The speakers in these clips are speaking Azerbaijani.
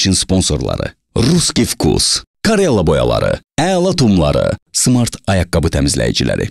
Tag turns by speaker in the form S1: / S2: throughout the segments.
S1: verilişin sponsorları Ruski Vkus, Karella boyaları, Əla tumları, Smart ayaqqabı təmizləyiciləri.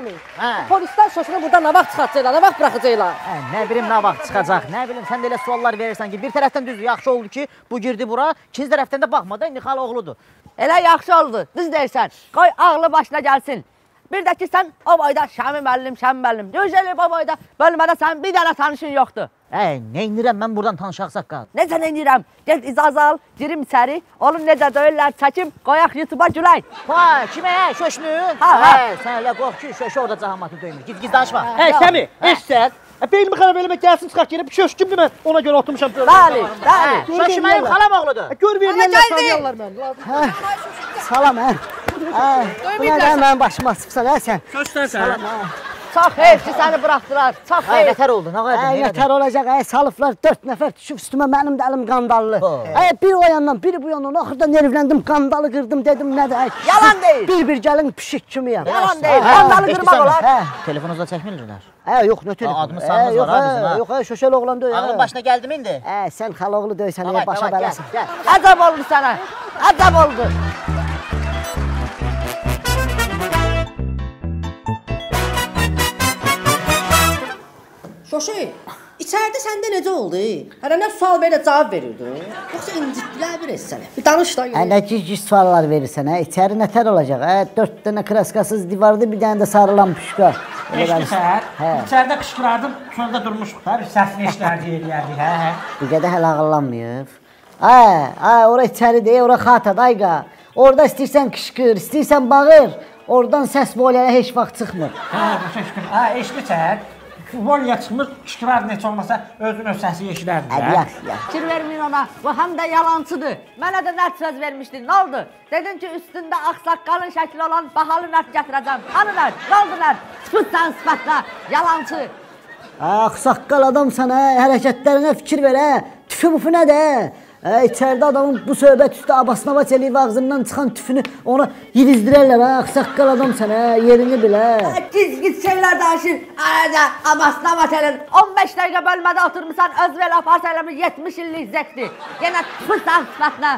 S2: Ayşəmi.
S3: Hə.
S2: Polislər şoşunu burada nə vaxt çıxartacaqlar, nə vaxt buraxacaqlar?
S3: Hə, nə bilim nə vaxt çıxacaq, nə bilim sən də elə suallar verirsən ki, bir tərəfdən düzdür, yaxşı oldu ki, bu girdi bura, ikinci tərəfdən də baxma da indi xala oğludur.
S2: Elə yaxşı oldu. Düz deyirsən. Qoy ağlı başına gəlsin. Bir də ki sən o boyda Şəmi müəllim, Şəmi müəllim. Gözəl o boyda bölmədə sənin bir dənə tanışın yoxdur.
S3: Hə, nə edirəm mən buradan tanış ağsaqqal?
S2: Necə neynirəm? Get icazə al, girim içəri. Onu necə döyürlər, çəkim, qoyaq YouTube-a gülək.
S3: Ha, kimə? Hə, şöşnü?
S2: Ha, ha.
S3: Hə, sən elə qorx ki, şöşü orada cahamatı döymür. Git, git danışma.
S4: Hə, Səmi, eşsən. Beynimi xarab eləmə, gəlsin çıxaq yerə. Bir köş kimdir mən? Ona görə oturmuşam.
S2: Bəli,
S3: Hə,
S2: bəli.
S3: şöşü mənim xalam oğludur.
S4: Gör verirlər, tanıyarlar məni.
S5: Salam hə. Hə, bu nə mənim başıma çıxsan hə sən?
S4: Köşsən
S2: Çox heyf ki, səni buraxdılar. Çox
S3: Hə,
S2: heyf.
S3: nətər oldu? Nə
S5: Hə,
S3: qədər?
S5: nətər olacaq? Hə, salıblar 4 nəfər düşüb üstümə mənim də əlim qandallı. Hə, bir o yandan, biri bu yandan. Axırda nervləndim, qandalı qırdım, dedim nədir? Hə,
S2: Yalan deyil.
S5: Bir-bir gəlin pişik kimiyəm.
S2: Yalan deyil.
S3: Hə,
S2: Qandalı qırmaq olar.
S5: Hə.
S3: Telefonunuzda çəkmirlər.
S5: Hə, yox, nə telefon.
S3: adımız, sanımız var ha
S5: hə,
S3: bizim, ha.
S5: Yox, hə, şöşəl oğlan deyil.
S3: Ağlın
S5: hə.
S3: başına gəldi mi indi?
S5: Hə, sən xaloğlu döysən,
S3: Davay,
S5: hə, başa
S3: gəl.
S2: Əcəb oldu sənə. Əcəb oldu.
S6: Şoşu, içəridə səndə necə oldu? Hələ nə sual verə cavab verirdin? Yoxsa incitdilər bir sənə? Bir danış da.
S5: Hə, nə gic suallar verirsən, hə? İçəri nətər olacaq? Hə, 4 dənə kraskasız divarda bir dənə də sarılan püşka. Bəli.
S4: səhər.
S5: Hə.
S4: İçəridə qışqırardım, sonra da durmuşuq da bir səsini eşlərdi eləyərdik. Hə, hə.
S5: Bu qədər hələ ağıllanmayıb. Hə, hə, ora içəridir, ora xata, dayqa. Orada istəyirsən qışqır, istəyirsən bağır. Oradan səs bolyaya heç vaxt çıxmır.
S4: Hə, başa düşdüm. Eşdi səhər. Volya çıxmır, qışqırardı heç olmasa özün öz səsi eşidərdi. Də.
S5: yaxşı, yaxşı.
S2: Fikir verməyin ona. Bu həm də yalancıdır. Mənə də nət söz vermişdin. Nə oldu? Dedin ki, üstündə ağsaqqalın şəkli olan bahalı nət gətirəcəm. Hanı nət? Nə oldu nət? Sıfırsan sıfatla. Yalancı.
S5: Ağsaqqal adamsan, hə, hərəkətlərinə fikir ver, hə. Tüfü müfü nədir? Hə, içəridə adamın bu söhbət üstə abasnavaç eləyib ağzından çıxan tüfünü ona yedizdirərlər, hə. Ağsaqqal adamsan, hə, yerini bil, hə.
S2: Giz giz şeylər danışır. Arada abasına vatelin. 15 dəqiqə bölmədə oturmusan. Öz vel aparsa eləmiş 70 illik zəkdir. Yenə sıfırsan sıfatla.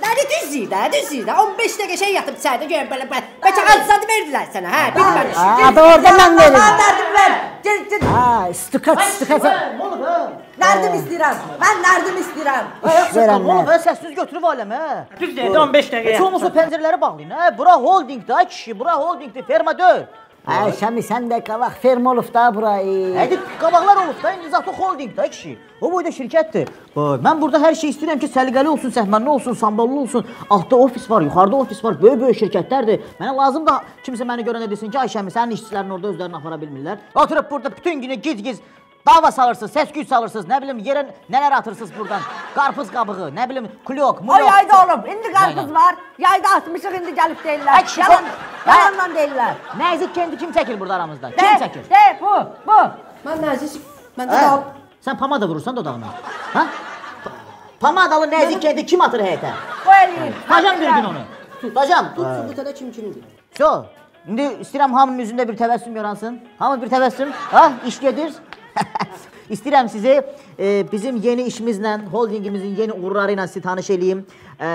S6: Məni düzdür də, düzdür də. 15 dəqiqə şey yatıb içəridə görəm belə belə. Bəlkə azad verdilər sənə, hə, bilməmiş.
S5: Ada orada mən verim.
S2: Mən dərdim ver. Gel, gel.
S5: Ha, istiqat, istiqat. Olub ha.
S2: Nərdim istəyirəm. Mən nərdim istəyirəm.
S5: Verəm.
S3: Olub, səssiz götürüb aləm, hə.
S4: Düz deyir, 15 dəqiqə.
S3: Heç olmasa pəncərələri bağlayın, hə. Bura holding da, kişi, bura holdingdir, ferma 4.
S5: Ay Şami sən də qabaq ferm olub da burayı.
S3: Hədi qabaqlar olub da, indi zato holding da kişi. O boyda şirkətdir. Mən burada hər şey istəyirəm ki, səliqəli olsun, səhmənli olsun, samballı olsun. Altda ofis var, yuxarıda ofis var, böyük-böyük şirkətlərdir. Mənə lazım da kimsə məni görəndə desin ki, ay Şami sənin işçilərin orada özlərini apara bilmirlər. Oturub burada bütün günü giz-giz dava salırsınız, səs-küy salırsınız, nə bilim yerə nələr atırsınız buradan. Qarpız qabığı, nə bilim, kulyok,
S2: O
S3: mulyok.
S2: yayda olub. İndi qarpız var. Yayda atmışıq, indi gəlib
S3: Ay
S2: deyirlər.
S3: kişi,
S2: Yalan,
S3: sən-
S2: yalandan deyirlər.
S3: Nəzik kendi kim çəkir burada aramızda?
S2: De,
S3: Kim çəkir?
S2: de, bu, bu.
S6: Mən nəzik, mən də
S3: Hə?
S6: dal.
S3: Sən pomada vurursan dodağına. Ha? Pa- Pomadalı nəzik kendi kim atır həyətə?
S2: Bu eləyir.
S3: Tutacam bir gün onu. Tutacam.
S6: Tut sübutədə kim kimdir?
S3: So, indi istəyirəm hamının üzündə bir təbəssüm yaransın. Hamı bir təbəssüm. Ha, iş gedir. istəyirəm sizi e, bizim yeni işimizlə, holdingimizin yeni uğurları ilə sizi tanış eləyim. E,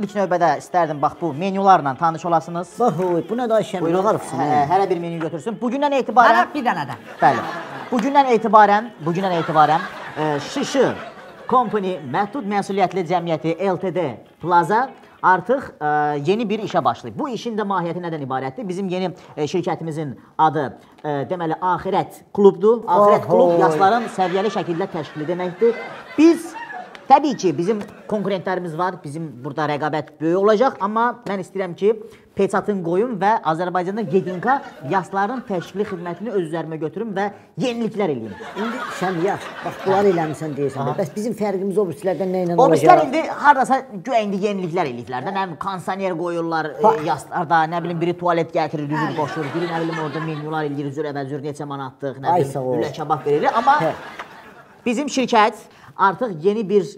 S3: ilk növbədə istərdim bax bu menyularla tanış olasınız.
S5: Bax, bu nə da Şəmi?
S3: Buyurun,
S5: Qalırsan,
S3: hə,
S5: hə.
S3: hərə bir menyu götürsün. Bugündən etibarən
S2: Mənə bir dənə də.
S3: Bəli. Bugündən etibarən, bugündən etibarən e, Şışı Company Məhdud Məsuliyyətli Cəmiyyəti LTD Plaza artıq e, yeni bir işə başlayıb. Bu işin də mahiyyəti nədən ibarətdir? Bizim yeni e, şirkətimizin adı e, deməli Axirət klubdur. Axirət klub
S5: Oho.
S3: yaşların səviyyəli şəkildə təşkili deməkdir. Biz Təbii ki, bizim konkurentlərimiz var. Bizim burada rəqabət böyük olacaq, amma mən istəyirəm ki, peçatın qoyum və Azərbaycanda Yedinka yasların təşkili xidmətini öz üzərimə götürüm və yeniliklər eləyim.
S5: İndi Şəmi, yax, bax, bunları eləmisən deyirsən. də. Bəs bizim fərqimiz o birisilərdən nə ilə
S3: O
S5: olacaq?
S3: bizlər indi hardasa güya indi yeniliklər eləyiblər də. Nə bilim kondisioner qoyurlar e, yaslarda, nə bilim biri tualet gətirir, düzür qoşur, biri nə bilim orada menyular eləyir, üzür əvəzür neçə manatlıq, nə bilim lülə kabab verir. Amma
S5: Hə.
S3: bizim şirkət artıq yeni bir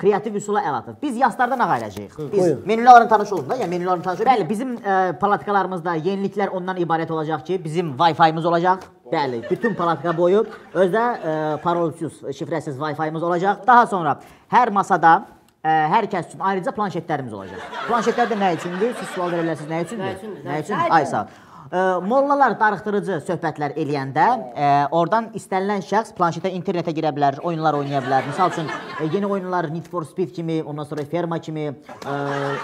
S3: kreativ üsula əl atıb. Biz yaslardan nə qayıracağıq? Biz menülərlə tanış olun da, yəni menülərlə tanış olun. Bəli, bizim ə, palatkalarımızda yeniliklər ondan ibarət olacaq ki, bizim Wi-Fi-miz olacaq. Bəli, bütün palatka boyu özdə ə, parolsuz, şifrəsiz Wi-Fi-miz olacaq. Daha sonra hər masada ə, hər kəs üçün ayrıca planşetlərimiz olacaq. Planşetlər də nə üçündür? Siz sual verə bilərsiniz, nə üçündür?
S6: Nə üçündür?
S3: Nə üçün? Ay sağ ol. Mollalar darıxdırıcı söhbətlər eləyəndə ə, oradan istənilən şəxs planşetə, internetə girə bilər, oyunlar oynaya bilər. Məsəl üçün ə, yeni oyunlar Need for Speed kimi, ondan sonra Ferma kimi ə,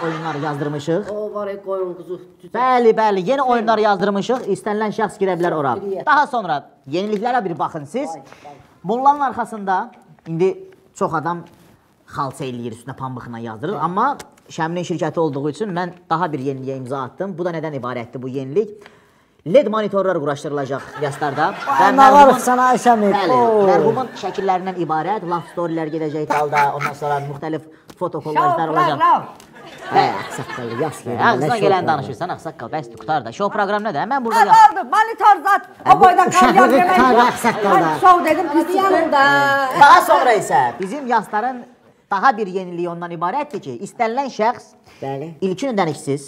S3: oyunlar yazdırmışıq.
S6: O var ya qoyun quzu.
S3: Bəli, bəli, yeni oyunlar yazdırmışıq. İstənilən şəxs girə bilər ora. Daha sonra yeniliklərə bir baxın siz. Mollanın arxasında indi çox adam xalça eləyir, üstünə pambıqla yazdırır, amma Şəminin şirkəti olduğu üçün mən daha bir yeniliyə imza atdım. Bu da nədən ibarətdir bu yenilik? LED monitorlar quraşdırılacaq yaslarda və
S5: Nağarıq sana Ayşəmik.
S3: Bəli, mərhumun şəkillərindən ibarət love storylər gedəcək dalda, ondan sonra müxtəlif fotokollajlar
S2: Şov,
S3: olacaq.
S5: Hə, ağsaqqallı yas yerim.
S3: Ağzına gələn danışırsan, ağsaqqal, bəs qutar da. Show proqram nədir? Mən burada
S2: Ne
S3: yaz-
S2: oldu? Monitor zat. O boyda
S5: uşaqlığı
S2: kalyan yemek
S5: qar
S2: yok.
S5: ağsaqqalda.
S2: Ben şov dedim pis
S6: Yanımda.
S3: Daha sonra isə bizim yasların daha bir yeniliyi ondan ibarətdir ki, istənilən şəxs
S5: Bəli.
S3: ilkin ödənişsiz,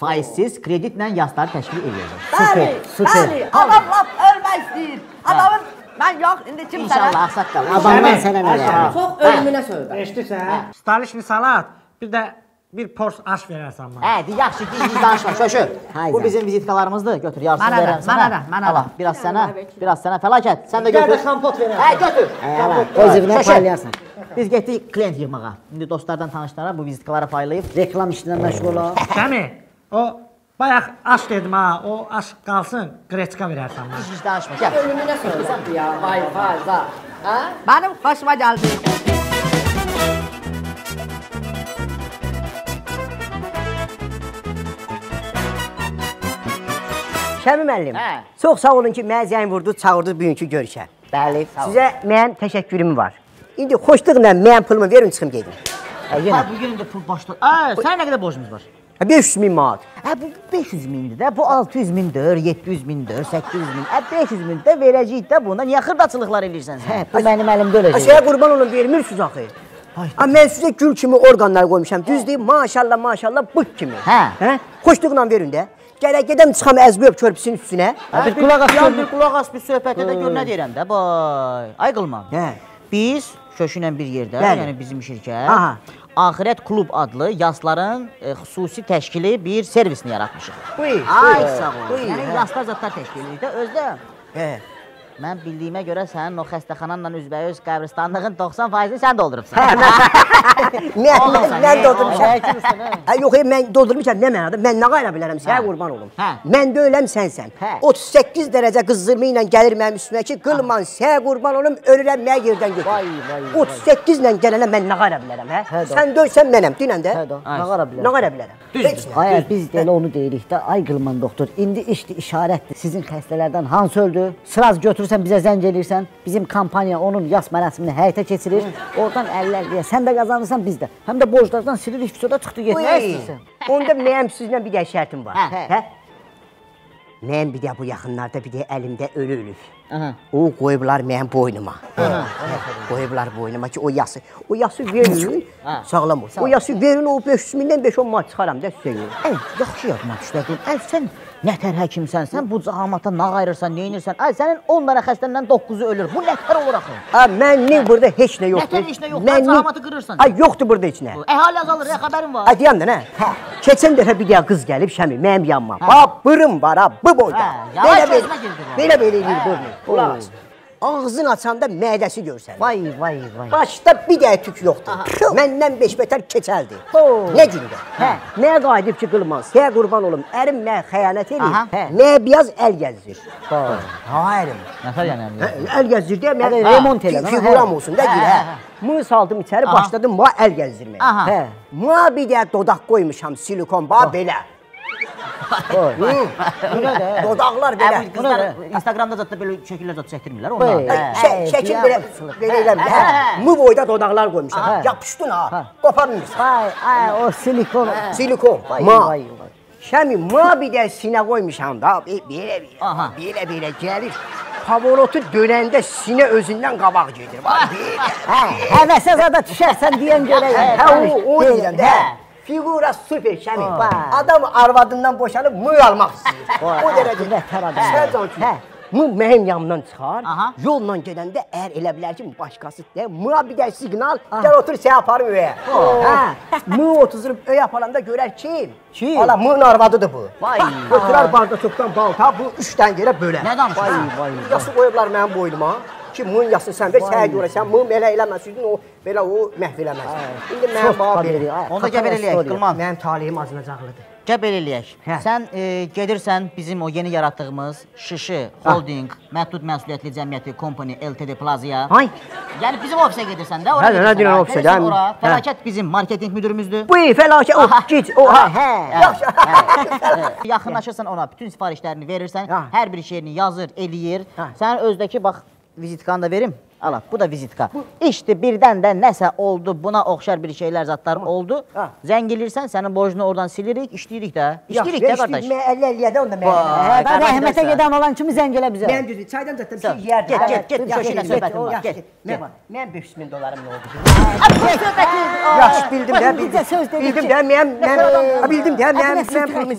S3: faizsiz kreditlə yasları təşkil edəcək.
S2: Bəli,
S5: süper.
S2: bəli. Adam laf ölmək istəyir. Adamın mən yox, indi kim
S3: İnşallah
S2: sənə?
S3: ağsaqqal.
S5: Adamdan sənə nə verir?
S6: Çox ölümünə söhbət.
S4: Eşidirsən? Stalişni salat, bir də bir pors aş verərsən mənə.
S3: Hə, de, yaxşı ki, biz danışma, şöşü.
S5: Hayda.
S3: Bu bizim vizitkalarımızdır. Götür, yarısını
S2: Mənə də,
S3: verəm sənə.
S2: mənə də, mənə də.
S3: Allah, biraz sənə, biraz sənə fəlakət. Sən də
S4: Bir də
S3: götür.
S4: kompot verərəm.
S3: Hə, götür.
S5: Hələ, öz evinə
S3: Şöşü.
S5: paylayarsan.
S3: Biz getdik klient yığmağa. İndi dostlardan tanışlara bu vizitkaları paylayıb
S5: Reklam işindən məşğul ol.
S4: Səmi, o bayaq aş dedim ha, o aş qalsın, qreçka verərsən mənə.
S3: hiç hiç danışma. Gəl.
S6: Ölümünə söhbət ya. Vay vay vay. Ha?
S2: Benim hoşuma geldi.
S7: Şəmi müəllim,
S3: Hə.
S7: çox sağ olun ki, mənə zəng vurdu, çağırdı bugünkü görüşə.
S3: Bəli, sağ ol.
S7: Sizə mənim təşəkkürüm var. İndi xoşluqla mənim pulumu verin, çıxım gedim.
S3: Ha, bugün də pul başda. Aa, sənin nə qədər borcumuz var?
S7: Ha, 500 min manat.
S3: Hə bu 500 mindir də, bu 600 mindir, 700 mindir, 800 min. Hə 500 min də verəcəyik də buna. Niyə xırdaçılıqlar eləyirsən sən?
S5: Hə, bu mənim əlimdə öləcək.
S7: Şeyə qurban olun, vermirsiniz axı. Ha, mən sizə gül kimi orqanlar qoymuşam. Düzdür, maşallah, maşallah, bık kimi.
S3: Hə.
S7: Hə? Xoşluqla verin də. Gərək gedəm çıxam əzböb körpüsünün üstünə.
S3: Hə, bir qulaq as, bir qulaq as, bir söhbətdə də gör nə deyirəm də. Bay, ay qılman.
S7: Hə.
S3: Biz Şöşünə bir yerdə,
S7: Bəli.
S3: yəni bizim şirkət,
S7: Aha.
S3: Axirət Klub adlı yasların e, xüsusi təşkili bir servisini yaratmışıq.
S7: Buyur.
S3: Ay sağ ol. Yəni
S7: hə.
S3: yaslar zətlər təşkil edirik də özdə.
S7: Hə.
S3: Mən bildiyimə görə sənin o xəstəxananla üzbəyüz qəbristanlığın 90%-ni sən doldurubsan.
S7: Mən, mən, mən doldurmuşam. Ha yox, mən doldurmuşam nə mənada? Mən nə qayıra bilərəm? Sənə qurban olum.
S3: Hə.
S7: Mən də öləm sənsən.
S3: Hə.
S7: 38 dərəcə qızdırma ilə gəlir mənim üstümə ki, qılman, sənə qurban olum, ölürəm mənə yerdən götür.
S5: Vay, vay, vay.
S7: 38 ilə gələnə mən nə qayıra bilərəm, hə?
S5: Hə.
S7: Sən də ölsən mənəm, dinən də.
S5: Hə nə qara bilər.
S7: Nə qayıra bilərəm? Düzdür.
S5: Ay, biz də elə onu deyirik də, ay qılman doktor. İndi işdir, işarətdir. Sizin xəstələrdən hansı öldü? Sıraz götürürsən bizə zəng eləyirsən. Bizim kampaniya onun yas mərasimini həyata keçirir. Oradan 50-50-yə sən də qazanırsan biz də. Həm də borclardan silirik, fisoda çıxdı get. Nə istəyirsən?
S7: Onda mənim sizlə bir də şərtim var.
S3: Hə.
S7: Hə? Mən bir də bu yaxınlarda bir də əlimdə ölü ölüb.
S3: Aha.
S7: O qoyublar mənim boynuma. Qoyublar boynuma ki o yası. O yası verin,
S3: Ha.
S7: sağlam ol. O yası verin o 500 mindən 5-10 manat çıxaram da sizə.
S3: Ən yaxşı yadıma düşdü. Əl sən nətər həkimsən? Sən bu cahamata nə qayırsan, nə edirsən? Ay sənin 10 dənə xəstəndən 9-u ölür. Bu nətər olur axı?
S7: Ha mənlik burada heç nə yoxdur.
S3: Nətər heç nə yoxdur? Cahamatı qırırsan.
S7: Ay yoxdur burada heç nə.
S3: Əhali azalır, ya xəbərin var.
S7: Ay deyəm də nə? Hə. Keçən dəfə bir dəyə qız gəlib Şəmi mənim yanıma. Ha, bırım var ha, bu boyda.
S3: Hə, girdi bu.
S7: Belə belə eləyir burnu. Qulaq as. Ağzını açanda mədəsi görsən.
S5: Vay, vay, vay.
S7: Başda bir dəyə tük yoxdur. Məndən beş betər keçəldi. Nə gündə? Hə. Nəyə qayıdıb ki qılmaz? Səyə qurban olum. Ərim mənə xəyanət
S3: Aha.
S7: eləyir. Hə. Nəyə biraz əl gəzdir. Ha, ərim.
S3: Nətər yəni?
S7: Hə, Əl gəzdir deyə mən
S5: Hə, remont elə, hə.
S7: Figuram olsun
S3: Hə,
S7: gül.
S3: hə,
S7: Hə. Mı saldım içəri, başladım ma əl gəzdirməyə.
S3: Aha.
S7: Hə. Ma bir də dodaq qoymuşam silikon ba belə. Hı. Dodaqlar belə.
S3: Bu qızlar Instagramda zətdə belə şəkillər zət çəkdirmirlər.
S7: Hə, şə- Şəkil belə belə eləmir. Hə. Mı boyda dodaqlar qoymuşam.
S5: Hə.
S7: Yapışdın ha. Qoparmırsan.
S5: Vay, ay, o silikon.
S7: Silikon. Ma. Şəmi ma bir də sinə qoymuşam da be- belə belə. Belə belə gəlir. Pavolotu dönəndə sinə özündən qabaq gedir.
S5: Hə, həvəsə zada düşərsən deyən görək.
S7: Hə, o, o deyirəm də. Figura super Şəmi. Adam arvadından boşanıb mıy almaq istəyir. O dərəcə.
S5: nətər adam.
S7: Sən can ki.
S5: Hə.
S7: Mı mənim yanımdan çıxar.
S5: Aha.
S7: Yolla gedəndə əgər elə bilər ki, başqası də mıya bir də siqnal, gəl otur sən aparım öyə. Hə. Mı otuzurub öyə aparanda görər kim?
S5: Kim?
S7: Ala mığın arvadıdır bu.
S5: Vay.
S7: Götürər barda çoxdan balta, bu üç dən yerə bölər.
S5: Nə danışırsan?
S7: Vay,
S5: vay.
S7: Yası qoyublar mənim boynuma. Ki mığın yasını sən ver, sənə görə sən mığın belə eləməsin, o belə o məhv eləməz. İndi mənim
S5: haberi,
S7: belə.
S3: Onda gəl belə eləyək, Qılman.
S7: Mənim talihim acınacaqlıdır.
S3: Gəl belə eləyək.
S7: Hə.
S3: Sən e, gedirsən bizim o yeni yaratdığımız Şişi Holding Məhdud Məsuliyyətli Cəmiyyəti Company Ltd Plazaya.
S7: Ay,
S3: Yəni bizim ofisə gedirsən də, ora
S7: Hə, nə deyirəm ofisə, də?
S3: Ora,
S7: Hə.
S3: fəlakət bizim marketinq müdürümüzdür.
S7: bu fəlakət, o, git, o, ha.
S5: Hə.
S3: Yaxşı. Yaxınlaşırsan ona, bütün sifarişlərini verirsən, hər bir şeyini yazır, eləyir.
S7: Ha.
S3: Sən özdəki bax vizitkanı da verim. Ala, bu da vizitka. İşte birdən də nəsə oldu, buna oxşar bir şeylər, zatlar oldu.
S7: Ha.
S3: Zəng eləyirsən, sənin borcunu oradan silirik, işləyirik də. İşləyirik də qardaş.
S7: Mən 50 50-yə də onda mən.
S3: Vay.
S5: Da
S3: Qardaş,
S5: rəhmətə gedən olan kimi zəng elə bizə.
S7: Mən düzü çaydan zətdə bir şey yeyərdim.
S3: get, get, get, köşədə söhbətim var, get,
S7: get. Mən var. Mən 500 min dolarım nə oldu? Yaxşı bildim də,
S5: Bizə
S7: bildim.
S5: söz dedik
S7: Bildim də, mən mən bildim də, mən mən
S5: siz
S7: pulumu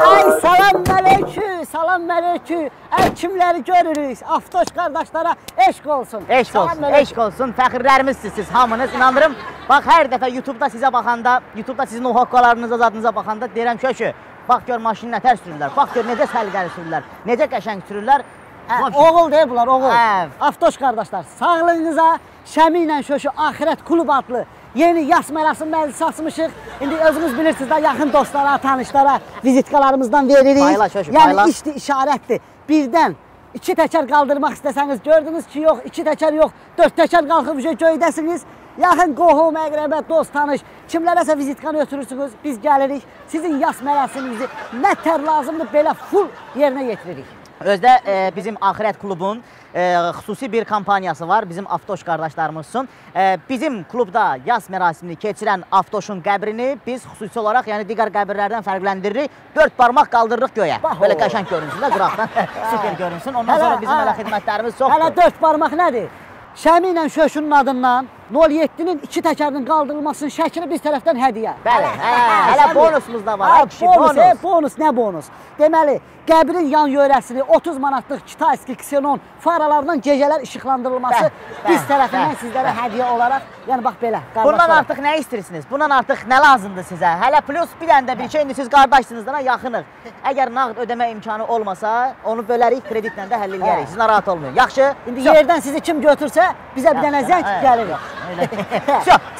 S5: Ay salam mələkü, salam mələkü. Ay kimləri görürük? Aftoş qardaşlara eşq olsun.
S3: Eşq olsun, eşq olsun. Fəxrlərimizsiniz siz hamınız. İnanırım, bax hər dəfə YouTube-da sizə baxanda, YouTube-da sizin o hoqqalarınıza, zadınıza baxanda deyirəm ki, ki, bax gör maşını nətər sürürlər. Bax gör necə səliqəli sürürlər. Necə qəşəng sürürlər.
S5: Hə,
S3: Bax,
S5: oğul deyil bunlar, oğul.
S3: Hə.
S5: Aftoş qardaşlar, sağlığınıza Şəmi ilə Şöşü Axirət Klub adlı yeni yas mərasim məclisi açmışıq. İndi özünüz bilirsiniz də yaxın dostlara, tanışlara vizitkalarımızdan veririk.
S3: Paylaş, Şöşü,
S5: yəni
S3: paylaş.
S5: işdir, işarətdir. Birdən iki təkər qaldırmaq istəsəniz gördünüz ki, yox, iki təkər yox, dörd təkər qalxıb göydəsiniz. Yaxın qohum, əqrəbə, dost, tanış, kimlərəsə vizitkanı ötürürsünüz, biz gəlirik. Sizin yas mərasiminizi nə tər lazımdır belə full yerinə yetiririk.
S3: Özdə e, bizim Axirət klubun e, xüsusi bir kampaniyası var. Bizim Avtoş qardaşlarımız üçün. E, bizim klubda yaz mərasimini keçirən Avtoşun qəbrini biz xüsusi olaraq, yəni digər qəbirlərdən fərqləndiririk. 4 barmaq qaldırırıq göyə. Belə qəşəng görünsün də qıraqdan. Super görünsün. Ondan
S5: Hələ,
S3: sonra bizim
S5: hə.
S3: elə xidmətlərimiz
S5: Hələ
S3: çoxdur.
S5: dörd barmaq nədir? Şəmi ilə Şöşünün adından 07-nin iki təkərinin qaldırılmasının şəkli biz tərəfdən hədiyyə.
S3: Bəli, hə, hələ
S5: Şəmi.
S3: bonusumuz da var. Kişi,
S5: bonus,
S3: bonus,
S5: nə bonus? Deməli, qəbrin yan yörəsini 30 manatlıq Kitayski ksenon faralarından gecələr işıqlandırılması
S3: Bəh,
S5: biz
S3: bəh,
S5: tərəfindən
S3: bəh,
S5: sizlərə hədiyyə olaraq, yəni bax belə,
S3: Bundan artıq nə istəyirsiniz? Bundan artıq nə lazımdır sizə? Hələ plus bir dənə də bir şey, indi siz qardaşsınızdan yaxınıq. Əgər nağd ödəmə imkanı olmasa, onu bölərik, kreditlə də həll edərik. Siz narahat olmayın. Yaxşı?
S5: İndi
S3: Çox-
S5: yerdən sizi kim götürsə, bizə bir dənə zəng gəlir.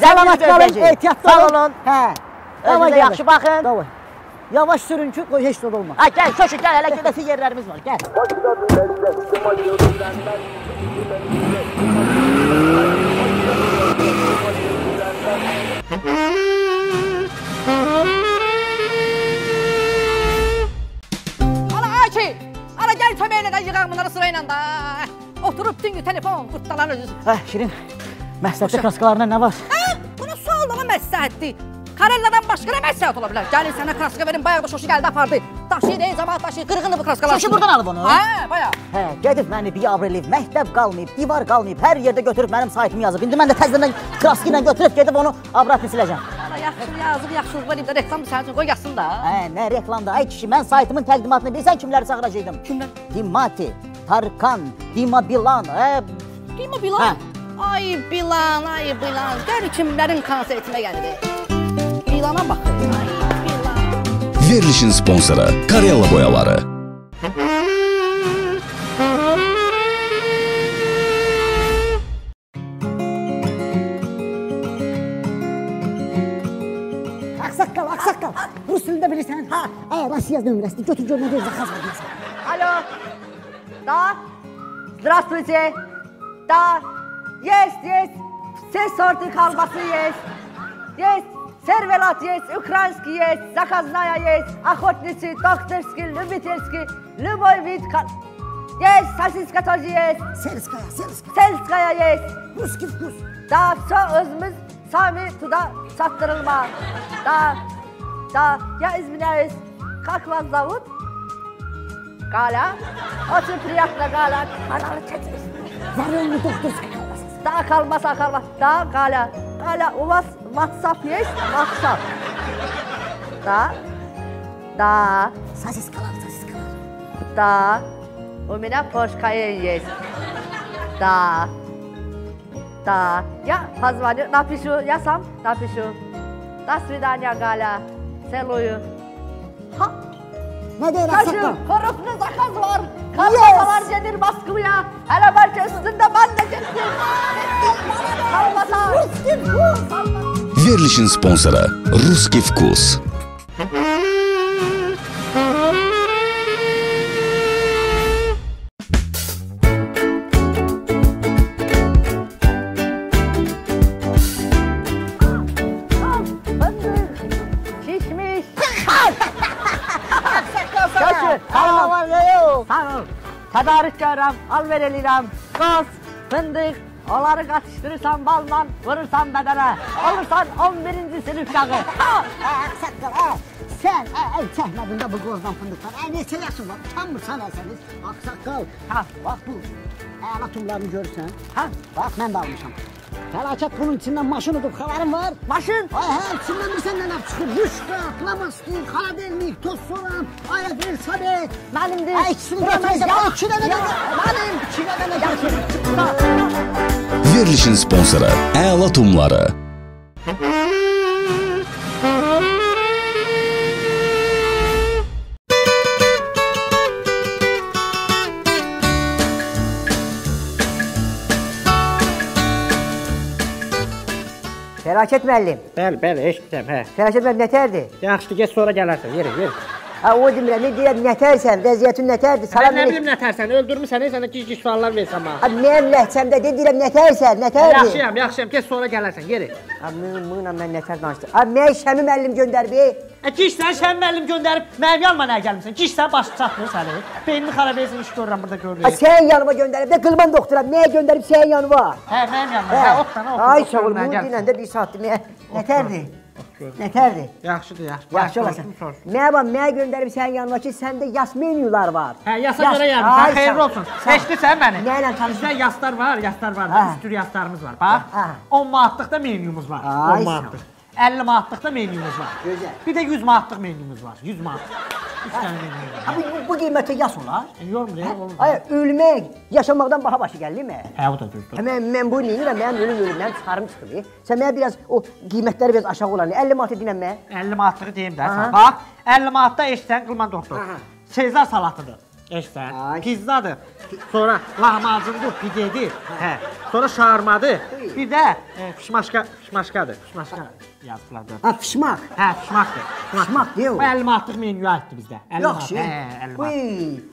S5: Qalın,
S3: gözləyəcəyik.
S5: ehtiyatlı
S3: Sağ
S5: olun.
S3: olun.
S5: Hə.
S3: Özünüzə yaxşı baxın.
S5: Davay. Yavaş sürün ki, qoy heç nə olmaz.
S3: Ha gəl, köşü gəl, hələ gedəsi yerlərimiz var. Gəl.
S2: Ana Ayşe! Ana gel kömeğine de yığan bunları sırayla da. Oturup bütün gün telefon kurtdalanır.
S5: Hə, Şirin, məsləhətli kraskalarına nə var?
S2: Ha, bunu suallama məsləhətdir. Karelladan başqa nə məsləhət ola bilər? Gəlin sənə kraska verin, bayaq da şoşu gəldi apardı. Daşıyır, ey cəmaat daşıyır, qırğındır bu kraskalar.
S3: Şoşu buradan alıb onu?
S2: Hə, bayaq.
S3: Hə, gedib məni biabr eləyib, məktəb qalmayıb, divar qalmayıb, hər yerdə götürüb mənim saytımı yazıb. İndi mən də təzədən kraski ilə götürüb gedib onu abratını siləcəm.
S2: Yaxşı yazıb, yaxşı verib də reklam sənin üçün qoy yazsın da.
S3: Hə, nə reklamda? Ay kişi, mən saytımın təqdimatını bilsən kimləri çağıracaqdım?
S2: Kimlər?
S3: Dimati, Tarkan, Dima Bilan, hə,
S2: mi Bilan?
S3: Hə.
S2: Ay Bilan, ay Bilan. Gör kimlərin konsertinə gəlir Bilana bax. Ay Bilan.
S1: Verilişin sponsoru Karella Boyaları.
S5: Aksaqqal, aksaqqal. Rus dilində bilirsən? Ha, ə, Rusiya nömrəsini götür gör nə deyir zakaz var.
S2: Алло. Да? Здравствуйте. Да. Есть, есть. Все сорты колбасы есть. Есть. Servelat есть, украинский есть, заказная есть, охотницы, докторский, любительский, любой вид. ка- Есть, сосиска тоже есть,
S5: Selskaya, selskaya.
S2: сельская есть.
S5: Ruski vkus.
S2: Da все özümüz sami tуда sattırılma. Da, da, я извиняюсь, как вас зовут? Галя. Очень приятно, Галя. Каналы чечесть.
S5: Varyonlu doktorskaya kalmasın.
S2: Да, kalmasa kalmasa. Да, Галя. Галя, у вас WhatsApp есть? WhatsApp. Да. Да.
S5: Sasiskalar, sasiskalar.
S2: Да. У меня Porsche есть. Да. Да. Я позвоню, напишу, я сам напишу. До свидания, Галя. Целую. Ha,
S5: Ne der
S2: taşı,
S5: aksakal?
S2: koruplu zakaz var. Kalmasalar gelir Moskva'ya. Hele belki üstünde ben de gittim. Kalmasa. Kalmasa.
S1: Verilişin sponsoru
S3: Верничен спонсора
S2: «Русский вкус». Tedarik görəm, al ver eləyirəm. Qaz, fındık, onları qatışdırırsan balla, vurursan bədənə. Olursan 11-ci sinif uşağı. Ha!
S5: Ha. Sen el çəkmədin də bu qozdan fındıqdan. Ə, neçə yaşın var? Utanmırsan əsəniz. Aksakal.
S2: Ha.
S5: Bax bu. Əla tumlarını görürsən.
S2: Ha?
S5: Bax mən də almışam. Fəlakət bunun içindən maşın udub xəbərin var.
S2: Maşın.
S5: Ay hə, içindən bilirsən nələr çıxır. Yuşka, plamastik, xaladelnik, toz soğan, ayafil, sabit.
S2: Mənimdir.
S5: Ay ikisini götürəcəm. Ay iki dənə də. Mənim iki dənə də.
S1: Verilişin sponsoru Əla Tumları.
S7: Fəlakət müəllim.
S4: Bəli, bəli, eşitdim, hə.
S7: Fəlakət müəllim nətərdir?
S4: Yaxşı, get sonra gələrsən, yeri, yeri.
S7: O demirəm, ne deyirəm, nətərsən, vəziyyətin nətərdir?
S4: Sən
S7: Salam
S4: nə bilim nətərsən, öldürmüsən, sənə gic-gic suallar versən mənə.
S7: Ha mənim ləhcəmdə de deyirəm, nətərsən, nətərdir?
S4: Yaxşıyam, yaxşıyam, get sonra gələrsən, yeri.
S7: Ha mığla mən nətər danışdım. Ha mən Şəmi müəllim göndərib. e?
S4: E, gicsən, Şəmi müəllim göndərib, mənim yanıma nə gəlmisən? Gicsən, başı çatmır səni. Beynini xarab etsin, iş görürəm burada görürəm.
S7: sən yanıma göndərib də qılman doktora nəyə göndərib sən yanıma?
S4: Hə, mənim yanıma, hə, ot dana, ot.
S7: Ay
S4: ot,
S7: sağ ol,
S4: mənə
S7: bu
S4: gəlsin.
S7: dinləndə bir saatdır. Nə- Nətərdir? Nətərdir?
S4: Yaxşıdır, yaxşı.
S7: Yaxşı olasan. Mənə bax, mənə göndərib sənin yanıma ki, səndə yas menyular var.
S4: Hə, yasa
S7: Yas-
S4: görə gəlmisən, xeyirli
S7: sağ-
S4: olsun. Eşidirsən məni?
S7: Nə ilə tanışdın?
S4: Bizdə yaslar var, yaslar var.
S7: Hə.
S4: Üç tür yaslarımız var. Bax,
S7: Hə.
S4: 10 manatlıq da menyumuz var.
S7: Ay,
S4: 10
S7: sağ ol.
S4: manatlıq. 50 manatlıq da menyumuz var.
S7: Gözəl.
S4: Bir də 100 manatlıq menyumuz var. 100 manat. 3 dənə menyumuz
S7: Ha
S4: var.
S7: bu, bu, qiymətə yas olar.
S4: E, Yormur, e, olmur.
S7: Ay, ölmək, yaşamaqdan baha başı gəlir mi?
S4: Hə, o da düzdür.
S7: Hə, Mən, mən bu neyirəm, mənim ölüm ölümdən çıxarım çıxır. Sən mənə biraz o qiymətləri biraz aşağı olan, 50 manat dinən mən.
S4: 50 manatlığı deyim də sən. Bax, 50 manatda eşitsən qılman doktor. Sezar salatıdır. Eşitsən.
S7: Ay.
S4: Pizzadır. Sonra lahmacundur, pidedir. Hə. Sonra şarmadır. Bir də pişmaşka, pişmaşkadır. Pişmaşka yazıblar da.
S7: Ha, fişmaq.
S4: Hə, pişmaqdır.
S7: Pişmaq deyil.
S4: Bu 50 manatlıq menyuya aiddir bizdə. 50 manat.
S7: Yaxşı.
S4: Hə, 50 manat.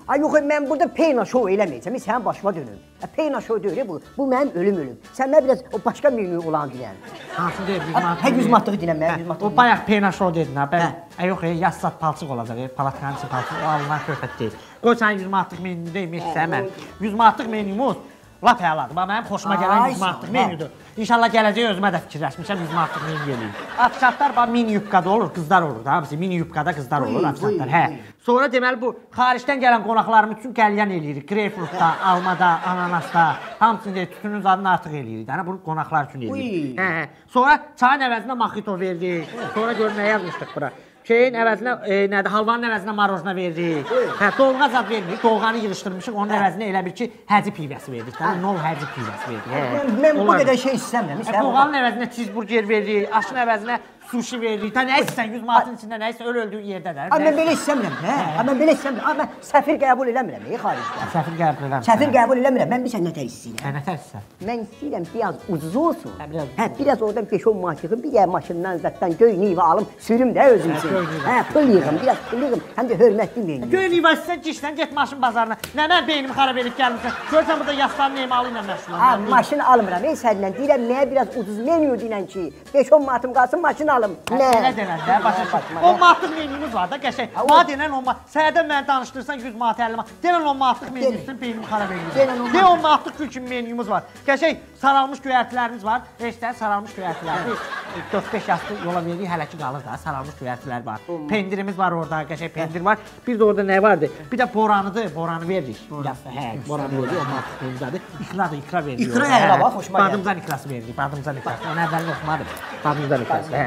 S7: Ay yox, mən burada peyna şou eləməyəcəm. Sənin başıma dönüm. Peyna şou deyil bu. Bu mənim ölüm ölüm. Sən mənə biraz o başqa menyu olan deyən.
S4: Hansı deyir 100
S7: Ha,
S4: manat?
S7: hə, 100 manatlığı dinən mən, 100 manatlığı
S4: O bayaq peyna şou dedin ha. Bəli.
S7: Hə.
S4: Ə yox, e, yaz sat palçıq olacaq. E, palatkanın palçıq. O alınan söhbət deyil. Qoy sən 100 manatlıq menyu demək istəmən. 100 manatlıq menyumuz lap əladır. Bax mənim xoşuma gələn
S7: Ay,
S4: 100
S7: sağ ol,
S4: manatlıq menyudur. İnşallah gələcək özümə də fikirləşmişəm 100 manatlıq menyu eləyim. Afişatlar bax mini yubkada olur, qızlar olur da. Hamısı mini yubkada qızlar olur afişatlar. Hə. Sonra deməli bu xaricdən gələn qonaqlarımız üçün qəlyan eləyirik. Greyfrutda, almada, ananasda, hamısını deyir, tütünün zadını artıq eləyirik. Yəni bunu qonaqlar üçün eləyirik. Hə, hə. Sonra çayın əvəzinə maxito veririk. Sonra gör nə yazmışdıq bura. Şeyin əvəzinə e, nədir? Halvanın əvəzinə marojna veririk. Hə, dolğa zad vermirik. Dolğanı yığışdırmışıq. Onun əvəzinə elə bil ki, həci pivəsi veririk. Yəni nol həci pivəsi veririk. Hə.
S7: Mən, mən bu qədər şey istəmirəm.
S4: E, Dolğanın əvəzinə cheeseburger veririk. Aşın əvəzinə sushi veririk. Nə istəsən 100 manatın içində nə istəsən öl öldüyün yerdə də.
S7: Ha, mən belə istəmirəm, hə? Ha, mən belə istəmirəm. Mən səfir qəbul eləmirəm, ey xaricdə.
S4: Səfir qəbul eləmirəm.
S7: Səfir qəbul eləmirəm. Mən bir sən nətər istəyirəm.
S4: Hə, nə tərsən?
S7: Mən istəyirəm biraz ucuz olsun.
S4: Hə, biraz
S7: Hə, biraz oradan 5-10 manat yığım, bir dənə maşından zətdən göy nivə alım, sürüm də özüm
S4: Hə,
S7: üçün. Hə, pul yığım, biraz pul yığım, həm də hörmətli menyu.
S4: Göy nivəsindən gişsən, get maşın bazarına. Nə mən beynimi xarab edib gəlmisən? Görsən burada yasların emalı ilə məşğulam.
S7: Ha, maşın almıram, ey səndən. Deyirəm, mənə biraz ucuz menyu dinən ki, 5-10 manatım qalsın, maşın alım.
S4: Nə
S7: Nə?
S4: deyəndə başa düşürəm. 10 manatlıq menyumuz var da qəşəng. Mənə deyən 10 manat. Səhərdən məni danışdırsan 100 manat 50 manat. Deyən 10 manatlıq menyusun beynimi xarab eləyir.
S7: 10
S4: Deyən 10 manatlıq gül kimi var. Qəşəng saralmış göyərtilərimiz var. Eşdən saralmış göyərtilərimiz 4-5 yaşlı yola veririk hələ ki qalır da saralmış göyərtilər var. Pendirimiz var orada, qəşəng pendir var. Bir də orada nə vardı? Bir də boranıdır, boranı veririk. Hə, boranı veririk, 10 manatlıq menyudadır. İkra da ikra veririk.
S7: İkra bax, xoşuma gəldi.
S4: Badımcan ikrası veririk, badımcan ikrası. Onu əvvəlini oxumadım. Badımcan ikrası. Hə.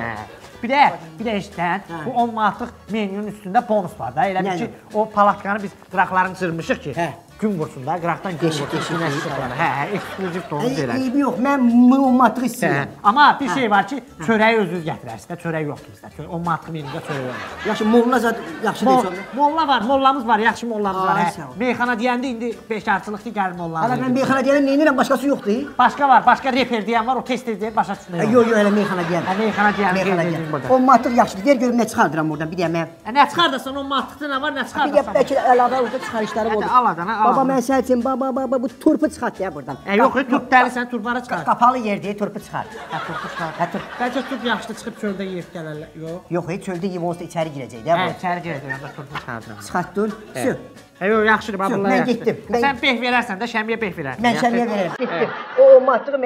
S4: Bir də, bir də eşitdən, bu 10 manatlıq menyunun üstündə bonus var da. Elə bil ki, o palatkanı biz qıraqlarını cırmışıq ki,
S7: Hə.
S4: Gün vursun da, qıraqdan gün vursun. günəş işıqları. Hə, hə, ekskluziv tonu belə.
S7: Eybi yox, mən mımatıq
S4: Hə.
S7: istəyirəm.
S4: Amma bir şey var ki, çörəyi özünüz gətirərsiniz də, çörək yoxdur bizdə. 10 manatlıq menyuda çörək yoxdur.
S7: Yaxşı, molla zad yaxşı deyirsən.
S4: molla var, mollamız var, yaxşı mollamız var. Hə. Meyxana deyəndə indi beşarçılıqdır, gəl mollamız.
S7: Hələ mən meyxana deyirəm, nə edirəm, başqası yoxdur.
S4: Başqa var, başqa reper deyən var, o test edir, başa düşmür.
S7: Yox, yox, hələ meyxana deyirəm.
S4: Hə, meyxana deyən
S7: Meyxana
S4: burada.
S7: 10 manatlıq yaxşıdır. Deyir görüm nə çıxardıram oradan. Bir də mən
S4: Hə, Nə çıxardasan o mantıqda nə var, nə
S7: Bir də
S4: çıxardasan.
S7: bəlkə əlavə orada çıxarışlarım
S4: Hə,
S7: olur.
S4: al adana, al
S7: Baba mən sənin üçün baba baba bu turpu çıxart ya buradan.
S4: Hə, yox, tut dəlisən, turbara çıxar.
S7: Qapalı yerdir, turpu çıxart.
S4: Hə, turpu çıxar.
S7: Hə, tur.
S4: Bəlkə tut yaxşı çıxıb çöldə yeyib gələrlər. Yox.
S7: Yox, çöldə yeyib da içəri girəcək də
S4: Hə,
S7: bu.
S4: içəri girəcək, onda turpu çıxardıram.
S7: Çıxartdın. Sür.
S4: Hə, yox, yaxşıdır, bax bunlar
S7: mən getdim,
S4: Sən beh verərsən də, şəmiyə beh verərsən.
S7: Mən
S4: Yaxşı.
S7: şəmiyə verərəm. Getdim. O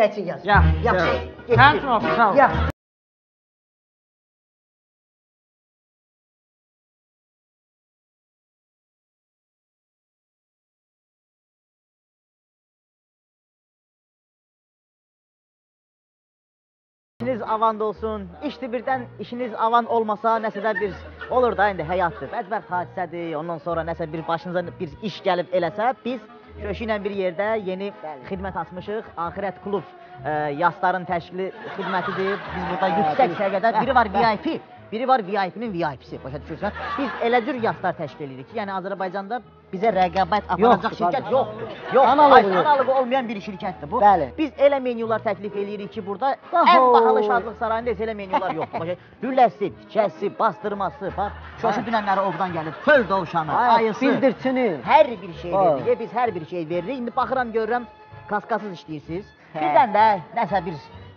S7: mən üçün yaz.
S4: Ya,
S7: Yaxşı.
S4: ya.
S7: getdim.
S4: Olsun, sağ ol.
S7: Ya.
S3: İşiniz avan da olsun. İşdir birdən işiniz avan olmasa nəsə də bir olur da indi həyatdır. Bədbəxt hadisədir. Ondan sonra nəsə bir başınıza bir iş gəlib eləsə, biz Şöşü ilə bir yerdə yeni xidmət açmışıq. Axirət klub ə, yasların təşkili xidmətidir. Biz burada yüksək səviyyədə biri var VIP, biri var VIP-nin VIP-si. Başa düşürsən? Biz elə cür yaslar təşkil edirik ki, yəni Azərbaycanda bizə rəqabət aparacaq
S5: Yoxdur,
S3: şirkət yoxdur. Yox,
S5: Analogu yox.
S3: analogu olmayan bir şirkətdir bu.
S5: Bəli.
S3: Biz elə menyular təklif eləyirik ki, burada
S5: Oho.
S3: ən bahalı şadlıq sarayında elə menyular yoxdur. Lüləsi, tikəsi, bastırması, bax, şoşu dünənləri ovdan gəlib, çöl dovşanı, ayısı,
S5: Bildirçini.
S3: hər bir şey veririk. Biz hər bir şey veririk. İndi baxıram görürəm kaskasız işləyirsiniz. Birdən də nəsə bir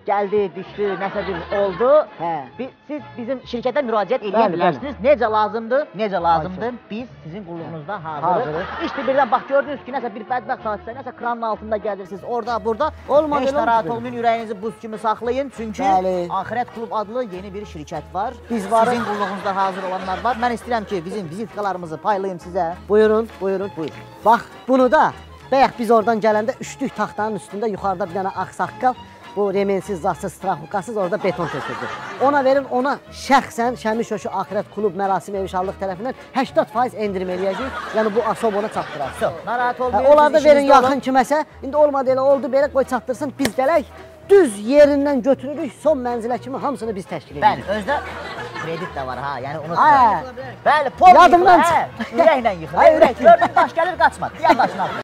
S3: gəldi, düşdü, nəsə bir oldu.
S5: Hə.
S3: Biz, siz bizim şirkətə müraciət
S5: Bəli,
S3: bilərsiniz. Necə lazımdır? Necə lazımdır? Biz sizin qulluğunuzda hazırıq. İşte birdən bax gördünüz ki, nəsə bir bədbəxt hadisə, nəsə kranın altında gəlirsiniz. Orada, burada.
S5: Olmadı,
S3: Heç narahat olmayın, ürəyinizi buz kimi saxlayın. Çünki
S5: Bəli.
S3: Axirət Klub adlı yeni bir şirkət var.
S5: Biz varıq.
S3: Sizin qulluğunuzda hazır olanlar var. Mən istəyirəm ki, bizim vizitkalarımızı paylayım sizə.
S5: Buyurun, buyurun, buyurun. Bax, bunu da bayaq biz oradan gələndə üçlük taxtanın üstündə yuxarıda bir dənə ağsaqqal bu remensiz, zatsız, strafukasız orada beton töküldü. Ona verin, ona şəxsən Şəmi Şöşü Axirət Klub Mərasim Evi Şallıq tərəfindən 80% endirim eləyəcək. Yəni bu asob ona çatdırar.
S3: Narahat
S5: Hə,
S3: olmayın.
S5: Onlar da verin yaxın kiməsə. İndi olmadı elə oldu belə qoy çatdırsın. Biz gələk düz yerindən götürürük, son mənzilə kimi hamısını biz təşkil
S3: Bəli,
S5: edirik.
S3: özdə kredit də var ha, yəni
S5: Hə.
S3: unutmayın. Bəli, pol yıxılır, hə, ürəklə yıxılır. Ürək gördün, daş gəlir, qaçma. Yan daşına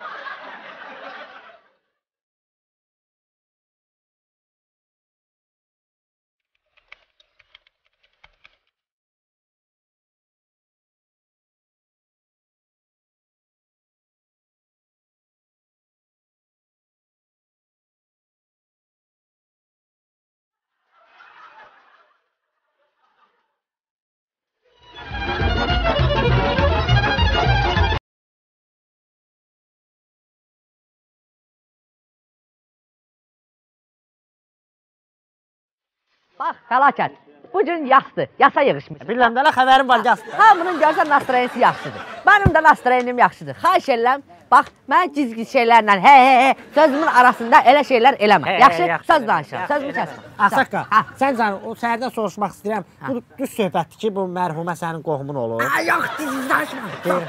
S2: Bax, fəlakət. Bu gün yasdır, yasa yığışmış.
S4: Bilirəm də, xəbərim var, gəl.
S2: Hamının görsən nastroyenisi yaxşıdır. Mənim də nastroyenim yaxşıdır. Xahiş edirəm, bax, mən gizli şeylərlə, hə, hə, hə, sözümün arasında elə şeylər eləmə.
S4: Hə,
S2: Yaxşı, söz danışıram, sözümü kəsmə.
S4: Asaka,
S2: Ha.
S4: sən can o səhərdən soruşmaq istəyirəm. Bu düz söhbətdir ki, bu mərhumə sənin qohumun olur.
S2: Ha, yox, gizli danışma.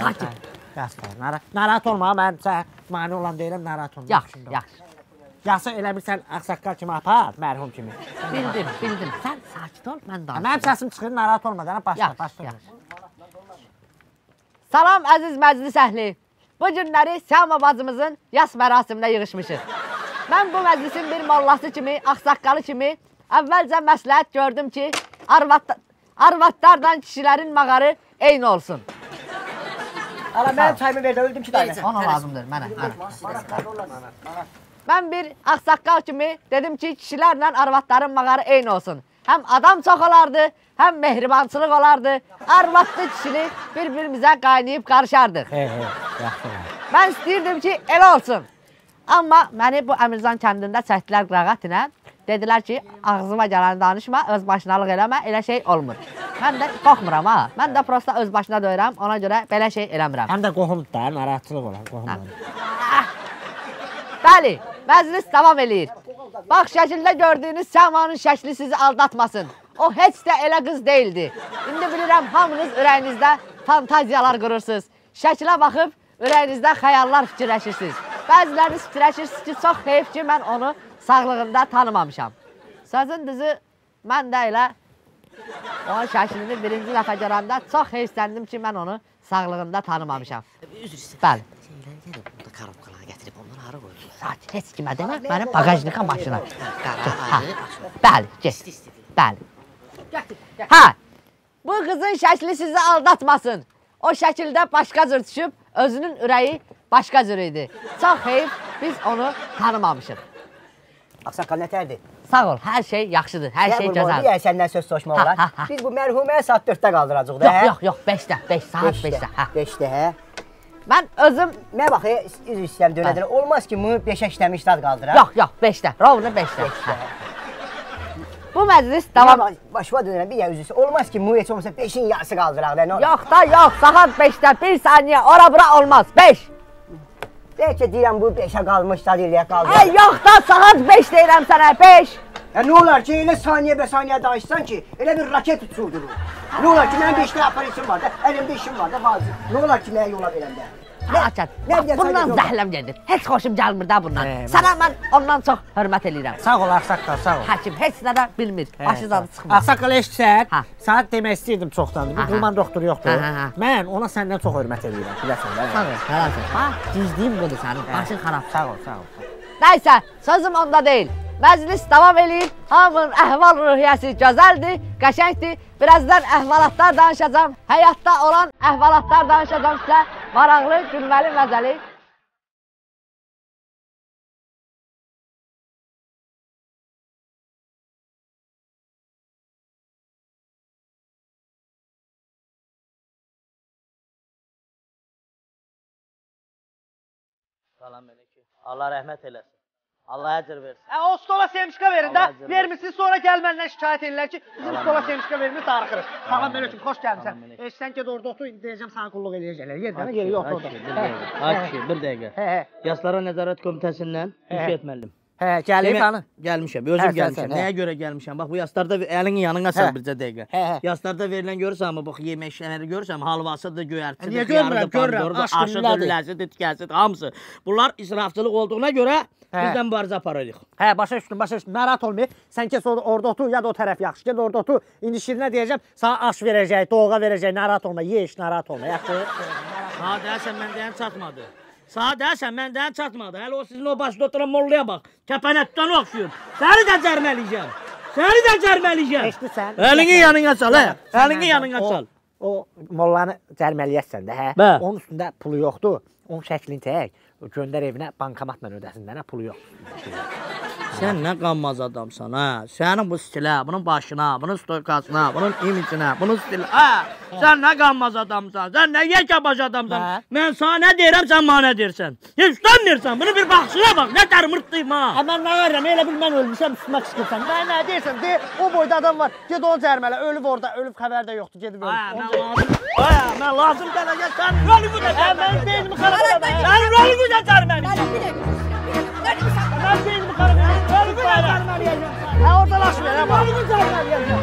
S2: Sakit.
S4: Qəsdən. Narahat, olma, mən sən mane olan deyirəm, narahat olma.
S2: Yaxşı, yaxşı.
S4: Yasa elə bilsən ağsaqqal kimi apar, mərhum kimi.
S2: Bildim, bildim. Sən sakit ol, mən
S4: Mənim
S2: danışıram.
S4: səsim çıxır, narahat olma, dana başla, başla.
S2: Salam əziz məclis əhli. Bu günləri Səma bacımızın yas mərasiminə yığışmışıq. Mən bu məclisin bir mollası kimi, ağsaqqalı kimi əvvəlcə məsləhət gördüm ki, arvad arvadlarla kişilərin mağarı eyni olsun.
S7: Ala mənim çayımı ver də öldüm ki dayı.
S2: Ona lazımdır mənə. mənə. Mən bir ağsaqqal kimi dedim ki, kişilərlə arvadların mağarı eyni olsun. həm adam çox olardı, həm mehribançılıq olardı. Arvadlı kişili bir-birimizə qaynayıb qarışardıq.
S4: He he, yaxşı.
S2: Mən istəyirdim ki, elə olsun. Amma məni bu Əmirzan kəndində çəkdilər qırağatinə. Dedilər ki, ağzıma gələni danışma, öz başınalıq eləmə, elə şey olmur. Mən də qorxmuram ha. Mən də prosta öz başına döyürəm, ona görə belə şey eləmirəm.
S4: Həm də qohumdur da, narahatlıq olar qohumlar.
S2: Bəli, məclis davam eləyir. Bax, şəkildə gördüyünüz Səmanın şəkli sizi aldatmasın. O heç də elə qız değildi. İndi bilirəm hamınız ürəyinizdə fantaziyalar qurursunuz. Şəkilə baxıb ürəyinizdə xəyallar fikirləşirsiniz. Bəziləriniz fikirləşirsiniz ki, çox heyf ki, mən onu sağlığında tanımamışam. Sözün düzü, mən də elə onun şəklini birinci dəfə görəndə çox heyfsəndim ki, mən onu sağlığında tanımamışam.
S6: Üzr istəyirəm.
S2: Bəli.
S6: Şeyləri də burada karobkalara gətirib onları hara qoyurlar?
S2: Saat heç kimə demə, mənim bagajnika maşına.
S6: Qara
S2: Ha,
S6: ayrı.
S2: bəli, get. Bəli. Hə, bu qızın şəkli sizi aldatmasın. O şəkildə başqa cür düşüb, özünün ürəyi başqa cür idi. Çox heyf, biz onu tanımamışıq.
S7: Ağsaqqal nətərdir?
S2: Sağ ol, hər şey yaxşıdır, hər şey gözəl.
S7: Yəni səndən söz soruşmaq olar. Biz bu mərhuməyə saat 4-də qaldıracağıq da,
S2: Yox,
S7: hə?
S2: yox, yox, 5-də, 5 saat 5-də. Hə.
S7: 5-də, hə?
S2: Mən özüm
S7: Mən bax, e, üzr istəyirəm dönədir. Olmaz ki, bunu 5-ə işləmiş dad qaldıraq.
S2: yox, yox, 5-də, rovnu 5-də. Hə. Bu məclis davam
S7: Başıma dönürəm, bir ya üzr istəyirəm. Olmaz ki, bunu heç olmasa 5-in yarısı qaldıraq?
S2: Yox da, yox, saat 5-də 1 saniyə ora bura olmaz. 5.
S7: Bəlkə deyirəm bu 5-ə qalmış dad eləyə
S2: Ay
S7: qaldıraq.
S2: yox da, saat 5 deyirəm sənə, 5.
S7: Ya nə olar ki, elə saniyə bə saniyə danışsan ki, elə bir raket uçurdurur. Nə olar ki, mənim 5 dənə aparatim var da, əlimdə işim var da, vacib. Nə olar ki, mənə yola verəndə? Bilirsən,
S2: Bundan zəhləm gedir. Heç xoşum gəlmir də bundan.
S4: Hə,
S2: Sənə mən ondan çox hörmət eləyirəm.
S4: Sağ ol Ağsaqqal, sağ ol.
S2: Həkim heç nə də bilmir. Başı zadı çıxmır.
S4: Ağsaqqal eşitsən,
S2: Hə.
S4: sənə demək istəyirdim çoxdandır.
S2: Hə,
S4: Bu
S2: hə.
S4: qulman doktoru yoxdur.
S2: Hə, hə, hə.
S4: Mən ona səndən çox hörmət edirəm, biləsən.
S2: Sağ ol. Helal olsun. Bax, gizliyim budur sənin. Başın xarab.
S4: Sağ ol, sağ ol.
S2: Nəysə, sözüm onda deyil. Məclis davam eləyir. Hamının əhval ruhiyyəsi gözəldir, qəşəngdir. Birazdan əhvalatlar danışacağam. Həyatda olan əhvalatlar danışacağam sizə. Maraqlı, gülməli, məzəli.
S8: Salam əleykum. Allah rəhmət eləsin. Allah əcr versin.
S9: Hə, o stola semşka verin də.
S8: Allah əcr versin.
S9: Vermisiniz sonra gəl məndən şikayət edirlər ki, bizim stola semşka vermir, darıxırıq. Salam əleykum, xoş gəlmisən.
S8: Salam əleykum.
S9: Eşsən ki, orada otur, deyəcəm sana qulluq eləyəcəklər. Yerdən yeri yox orada.
S8: Bir dəqiqə. Ay kişi, bir dəqiqə.
S9: Hə, hə.
S8: Yaslara Nəzarət Komitəsindən
S9: Hə.
S8: Rüşvət müəllim.
S9: Hə, gəlib hanı?
S8: Gəlmişəm,
S9: Hə,
S8: özüm
S9: sən,
S8: gəlmişəm.
S9: sən, hə.
S8: Nəyə görə gəlmişəm? Bax bu yaslarda əlinin yanına
S9: Hə.
S8: sal bircə dəqiqə.
S9: Hə, hə.
S8: Yaslarda verilən görürsən mü? Bax yemək şeyləri görürsən, halvasıdır, göyərçisidir,
S9: Niyə görmürəm, görürəm, aş
S8: aşıdır, ləzzətidir, tikəsidir, hamısı. Bunlar israfçılıq olduğuna görə
S9: Hə.
S8: bizdən mübarizə aparırıq.
S9: Hə, başa düşdüm, başa düşdüm. Narahat olma. Sən kes orada, otur, ya da o tərəf yaxşı. Get orada otur. İndi Şirinə deyəcəm, sana aş verəcək, doğğa verəcək. Narahat olma. Ye iş, narahat olma. Yaxşı?
S8: Sağa deyəsən məndən çatmadı. Sağa deyəsən məndən çatmadı. Hələ o sizin o başda oturan mollaya bax. Kəpənə tutan oxşuyur. Səni də cərmələyəcəm. Səni də cərmələyəcəm.
S9: Eşidirsən?
S8: Əlini yanına sal, hə. Əlini yanına
S9: o-
S8: sal.
S9: O mollanı cərməliyəsən də, hə?
S8: Bə.
S9: Onun üstündə pulu yoxdur. Onun şəklini çək. Göndər evinə bankomatla ödəsin də, nə pulu yox.
S8: Sən nə qanmaz adamsan, hə? Sənin bu stilə, bunun başına, bunun stoykasına, bunun imicinə, bunun stilə. Hə, sən nə qanmaz adamsan, sən nə yekəbaş adamsan.
S9: Hə?
S8: Mən sana nə deyirəm, sən mənə nə deyirsən. Heç utanmırsan, bunu bir baxışına bax, nə tərmırtdıyım ha.
S9: Hə mən nə verirəm? Elə bil mən ölmüşəm, üstümə qışqırsan. Mən nə deyirsən? De, o boyda adam var. Get onu cərmələ. Ölüb orada, ölüb xəbər də yoxdur. Gedib
S8: Hə,
S9: ölüb.
S8: mən lazım. Hə, mən lazım gələcək. Sən rolunu da
S9: Hə, mən xarab eləmə.
S8: Sən rolunu da cərməliyəm.
S9: Mən beynimi xarab eləmə. Ölüb cərməliyəcəm. Hə, orada laş ver, hə, bax. Ölüb cərməliyəcəm.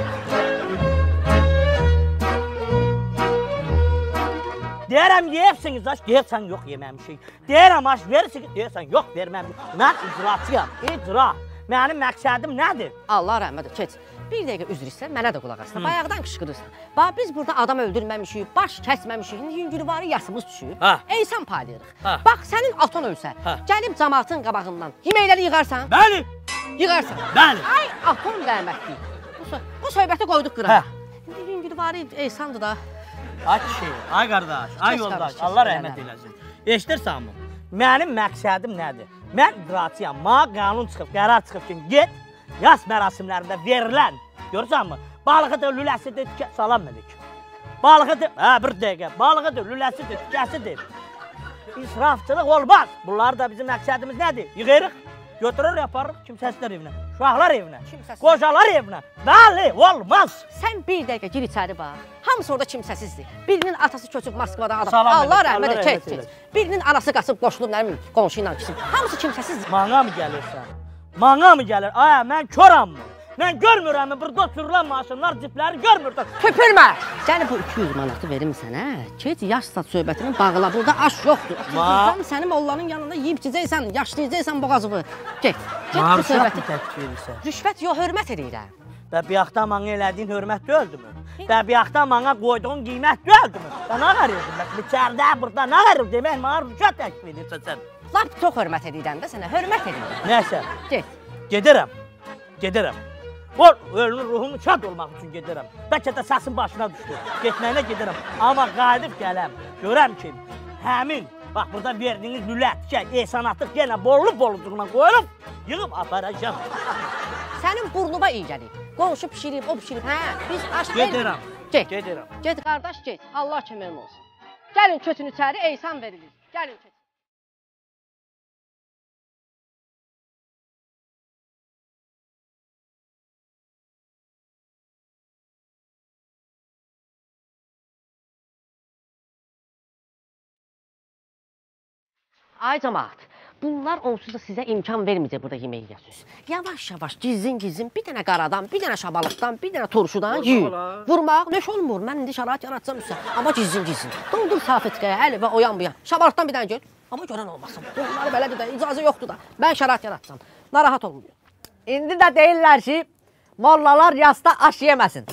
S8: Deyirəm yeyibsiniz aş, deyirsən yox yeməmişik. Deyirəm aş verirsiniz, deyirsən yox verməmişik. Mən icraçıyam, icra. Mənim məqsədim nədir?
S6: Allah rəhmət et, keç. Bir dəqiqə üzr istə, mənə də qulaq asma. Bayaqdan qışqırırsan. Bax biz burada adam öldürməmişik, baş kəsməmişik. İndi yüngülvarı yasımız düşüb. Eysan paylayırıq. Bax sənin atan ölsə, gəlib cəmaatın qabağından yeməkləri yığarsan,
S8: Bəli,
S6: yığarsan.
S8: bəli.
S6: Ay atam rəhmətli. Bu, bu söhbəti qoyduq qırağa. İndi yüngülvarı Eysandır da.
S8: Ay kişi, ay qardaş, ay yoldaş, Allah rəhmət eləsin. Eşidirsən mi? Mənim məqsədim nədir? Mən icraçıyam. Mənə qanun çıxıb, qərar çıxıb ki, get yas mərasimlərində verilən Görürsənmi? Balığıdır, lüləsidir, tikə... Salam əleykum. Balığıdır, hə bir dəqiqə. Balığıdır, lüləsidir, tikəsidir. İsrafçılıq olmaz. Bunlar da bizim məqsədimiz nədir? Yığırıq, götürür, yaparıq kimsəsizlər evinə, uşaqlar evinə, qocalar evinə. Bəli, olmaz.
S6: Sən bir dəqiqə gir içəri bax. Hamısı orada kimsəsizdir. Birinin atası köçüb Moskvadan adam.
S8: Salam
S6: Allah rəhmət et, keç, keç. Birinin anası qaçıb qoşulub bilim qonşu ilə keçib. Hamısı kimsəsizdir.
S8: Mana mı gəlirsən? Mana mı gəlir? Aya, mən körammı? Mən görmürəm burada sürülən maşınlar, cipləri görmürəm.
S6: Köpürmə. Səni bu 200 manatı verim sənə. Keç yaş sat söhbətini bağla. Burada aş yoxdur.
S8: Ma-
S6: Sən sənin onların yanında yeyib içəcəksən, yaşlayacaqsan boğazını. Get. Get bu
S8: Marşat
S6: söhbəti.
S8: edirsən?
S6: Rüşvət yox, hörmət edirəm.
S8: Bəbiyaxda mənə elədiyin hörmət deyildimi? Bəbiyaxda mənə qoyduğun qiymət? Sən nə verirdin? Bax, içəridə, burada nə verir demək, mənə rüşvət təklif edirsən sən.
S6: Lap çox hörmət edirəm də sənə, hörmət edirəm.
S8: Nəsə,
S6: Get.
S8: gedirəm. Gedirəm. O ölünün ruhumu şad olmaq üçün gedirəm. Bəlkə də səsin başına düşdü. Getməyinə gedirəm. Amma qayıdıb gələm. Görəm ki, həmin bax burada verdiyiniz lülət, şey, ehsanatıq yenə bollu bollucuğuna qoyulub yığıb aparacağam.
S6: Sənin burnuna iyi gəlir. Qonşu bişirib, o bişirib. Hə, biz aş
S8: Gedirəm.
S6: Get.
S8: Gedirəm.
S6: Get qardaş, get. Allah köməyin olsun. Gəlin kötün içəri, eysan verilir. Gəlin kötün. Ay cəmaət, bunlar onsuz da sizə imkan verməyəcək burada yemək yeyəsiniz. Yavaş-yavaş, gizlin-gizlin bir dənə qaradan, bir dənə şabalıqdan, bir dənə turşudan yiyin. Vurmaq nəş olmur. Mən indi şərait yaratacağım sizə. Amma gizlin-gizlin. Doldur safetqaya, əli və oyan bu yan. Şabalıqdan bir dənə göt. Amma görən olmasın. Bunlar belədir də, icazə yoxdur da. Mən şərait yaratacağım. Narahat olmayın.
S2: İndi də deyirlər ki, mollalar yasta aş yeməsin.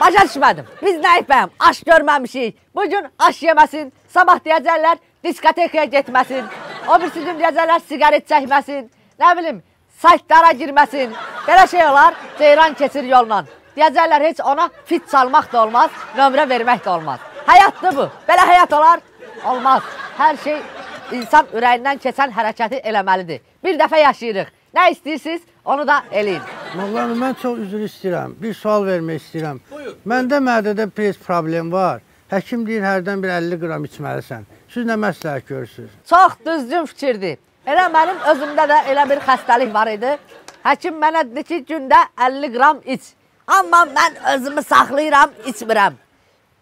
S2: Başa düşmədim. Biz nəyik bəyəm? Aş görməmişik. Bugün aş yeməsin. Sabah deyəcəklər diskotekaya getməsin. O birisi gün deyəcəklər siqaret çəkməsin. Nə bilim, saytlara girməsin. Belə şey olar, ceyran keçir yolla. Deyəcəklər heç ona fit çalmaq da olmaz, nömrə vermək də olmaz. Həyatdır bu. Belə həyat olar? Olmaz. Hər şey insan ürəyindən keçən hərəkəti eləməlidir. Bir dəfə yaşayırıq. Nə istəyirsiniz, onu da eləyin.
S10: Mollalı, mən çox üzr istəyirəm. Bir sual vermək istəyirəm. Məndə mədədə pres problem var. Həkim deyir hərdən bir 50 qram içməlisən. Siz nə məsləhət görürsünüz?
S2: Çox düzgün fikirdir. Elə mənim özümdə də elə bir xəstəlik var idi. Həkim mənə dedi ki, gündə 50 qram iç. Amma mən özümü saxlayıram, içmirəm.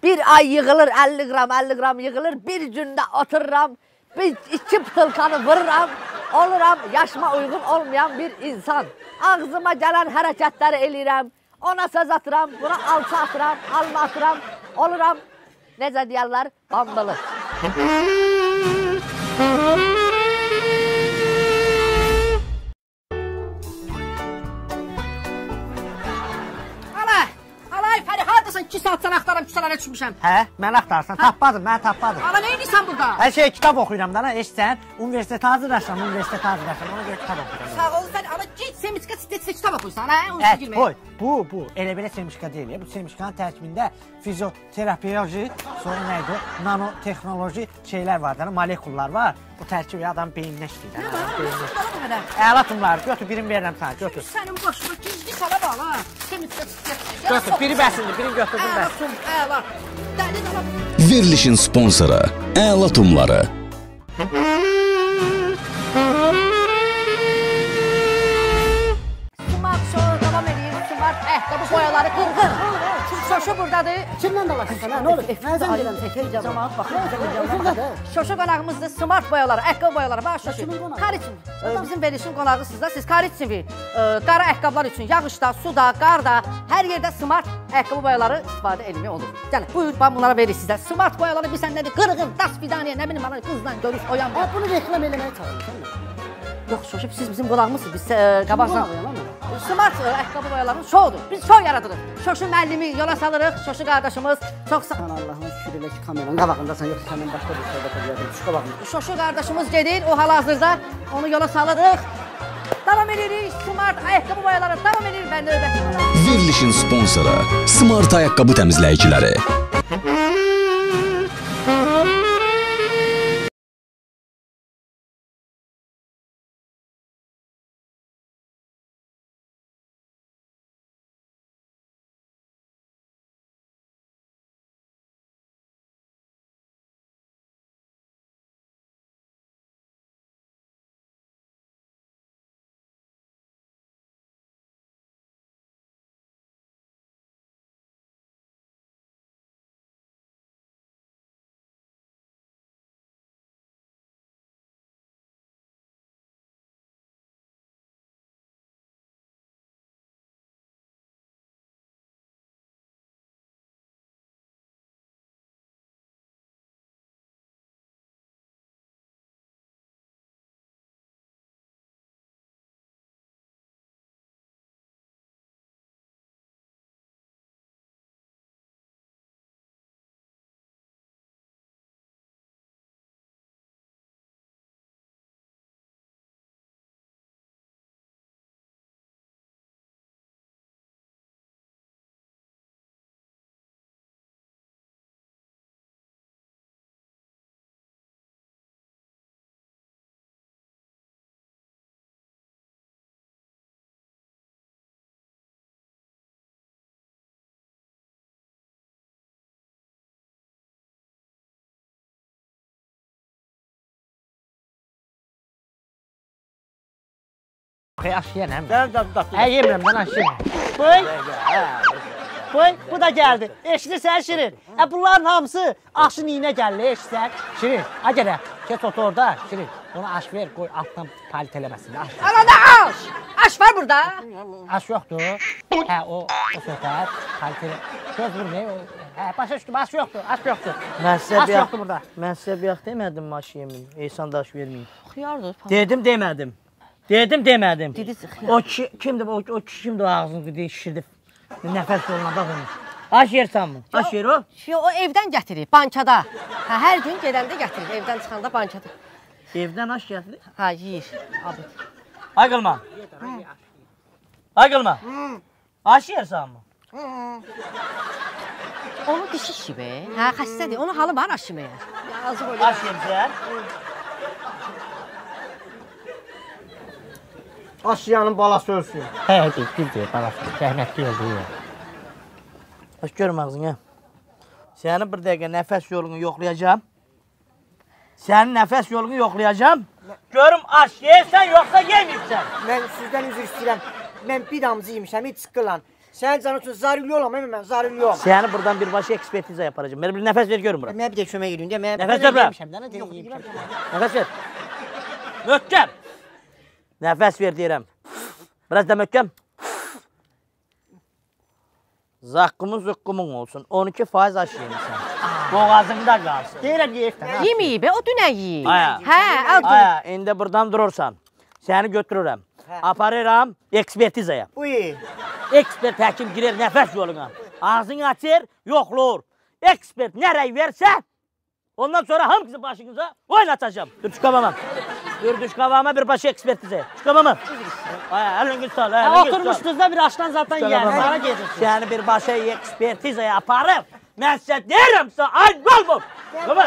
S2: Bir ay yığılır 50 qram, 50 qram yığılır. Bir gündə otururam, bir iki butulkanı vururam. Oluram yaşıma uyğun olmayan bir insan. Ağzıma gələn hərəkətləri eləyirəm. Ona söz atıram, buna alça atıram, alma atıram. Oluram, necə deyərlər, bambalı.
S6: Ala, alay Fəri, hardasan? 2 saat səni axtarıram, küçələrə düşmüşəm.
S9: Hə, məni axtarsan, tapmadın, məni tapmadın.
S6: Ala, nə edirsən burada?
S9: Hər şey kitab oxuyuram da, eşitsən? Universitetə hazırlaşıram, universitetə hazırlaşıram. Ona görə kitab oxuyuram.
S6: Sağ ol Fəri, get, semiçka kitab oxuyursan, hə? Girməyə.
S9: qoy. Bu, bu elə belə semişka deyil. ya. Bu semişkanın tərkibində fizioterapiyoji, sonra nə idi? o? Nanotexnoloji şeylər var da, molekullar var. Bu tərkib adam beyninə işləyir.
S6: Nə var?
S9: Əla tumlar, götür birini verirəm sənə, götür.
S6: Sənin başına gizli sala bax, ha. Semiçka sitəçsə.
S9: Götür, biri bəsindir, birini götürdüm bəs.
S6: əla. Dəli ala.
S1: Verilişin sponsoru Əla Tumları.
S2: Smart edir. Smart ayaqqabı boyaları qırğın. Şoşu buradadır.
S5: Kimlə dalaşırsan? Nə olur? Nəzən deyirəm təkər
S2: Camaat baxın.
S5: Özün də.
S2: Şoşu qonağımızdır. Smart boyaları, ayaqqabı boyaları. Bax Şoşu. Kariçin. Bizim verilişin qonağısınız da. Siz Kariçin qara ayaqqabılar üçün yağışda, suda, qarda, hər yerdə smart ayaqqabı boyaları istifadə etmək olur. Gəlin, buyur, ben bunlara veririk sizə. Smart boyaları bilsən nədir? Qırğın, das fidaniyə, nə bilim, qızla görüş, oyan.
S5: Bunu reklam eləməyə çalışırsan.
S2: Yox, Şoşu, siz bizim qonağımızsınız. Biz e, qabaqdan.
S5: qonağıyam ama?
S2: Smart e, ayaqqabı boyalarının şoudur. Biz şou yaradırıq. Şoşu müəllimi yola salırıq. Şoşu qardaşımız çox sağ
S5: Allahın şükür elə ki kameranın qabağındasan, yoxsa səndən başqa bir şeydə qoyacaqdım. Şu qabağında.
S2: Şoşu qardaşımız gedir, o hal-hazırda onu yola salırıq. Davam edirik, smart ayaqqabı boyaları davam edir. Mən növbəti
S1: Verilişin sponsoru Smart ayaqqabı təmizləyiciləri.
S4: Xey aşıyam.
S8: Sən də datdın.
S4: Hə yemirəm mən aşıyam. Boy. Boy, bu da gəldi. Eşidirsən Şirin? Hə bunların hamısı aşın iynə gəlir, eşidirsən? Şirin, a gələ. Keç otur orada. Şirin, ona aş ver, qoy altdan palit eləməsin. Aş.
S6: Arada aş. Aş var burada.
S4: Aş yoxdur. Hə, o o söhbət palit elə. Söz vurmayın. o- Hə, başa düşdüm, aş yoxdur, aş yoxdur.
S8: Mən sizə
S4: Aş
S8: bir
S4: yoxdur burada.
S8: Mən sizə bir yax demədim maş yemin. Ehsan daş verməyin.
S6: Xiyardır.
S8: Dedim demədim. Dedim demədim.
S6: Dediniz,
S8: O kişi kimdir bu? O kişi kimdir o ağzını deyişirdi. Nəfəs yoluna bax onu. Aş yersən mi? Aş yer o.
S6: Şey, o evdən gətirir, bankada. Hə, hər gün gedəndə gətirir, evdən çıxanda bankada.
S8: Evdən aş gətirir.
S6: Hə, yeyir. Abi.
S8: Ay qılma. Ay qılma. Aş yersən mi?
S6: Onun dişi şibe. Hə, xəstədir. Onun halı var. Yazıq olur.
S8: Aş yersən.
S3: Aşiyanın balası ölsün.
S4: Hə, düzdür, balası. Rəhmətli oldu. ya.
S8: Aç görüm ağzını. Sənin bir dəqiqə nəfəs yolunu yoxlayacağam. Sənin nəfəs yolunu yoxlayacağam. Görüm aş yersən yoxsa yeməyibsən.
S3: Mən sizdən üzr istəyirəm. Mən bir damcı yemişəm, heç sıxılan. Sənin canın üçün zaruri olam, mən zaruri olam.
S8: Səni buradan birbaşa ekspertiza yaparacağım. Mənə bir nəfəs ver görüm bura.
S3: Mənə bir də kömək edin də, mən
S8: Nəfəs ver bura. Nəfəs ver. Möhkəm. Nəfəs ver deyirəm. Biraz da möhkəm. Zaqqımın zıqqımın olsun. 12 faiz aş yemişsən. Boğazında qalsın.
S4: Deyirəm yeyibdən.
S6: Yeməyib, o dünən yeyib. Hə, o dünən.
S8: Aya, indi buradan durursan. Səni götürürəm. Aparıram ekspertizaya.
S3: Uy.
S8: Ekspert həkim girer nəfəs yoluna. Ağzını açır, yoxlur. Ekspert nə rəy versə, ondan sonra hamısı başınıza oynatacağım. Dur çıkamamam. Dur düş kavama bir başı ekspertize. Çıkamamam. Ay, elin git sal. Git sal.
S4: oturmuşdunuz bir aşdan zaten yeyər. Hara gedirsiniz?
S8: Səni bir başı ekspertizaya aparıb, mən sizə deyirəm sizə, ay qalmır. Tamam.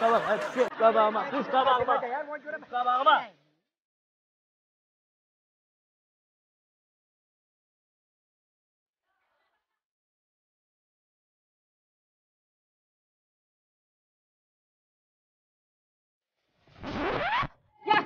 S8: Tamam, hadi şu qabağıma, düş qabağıma.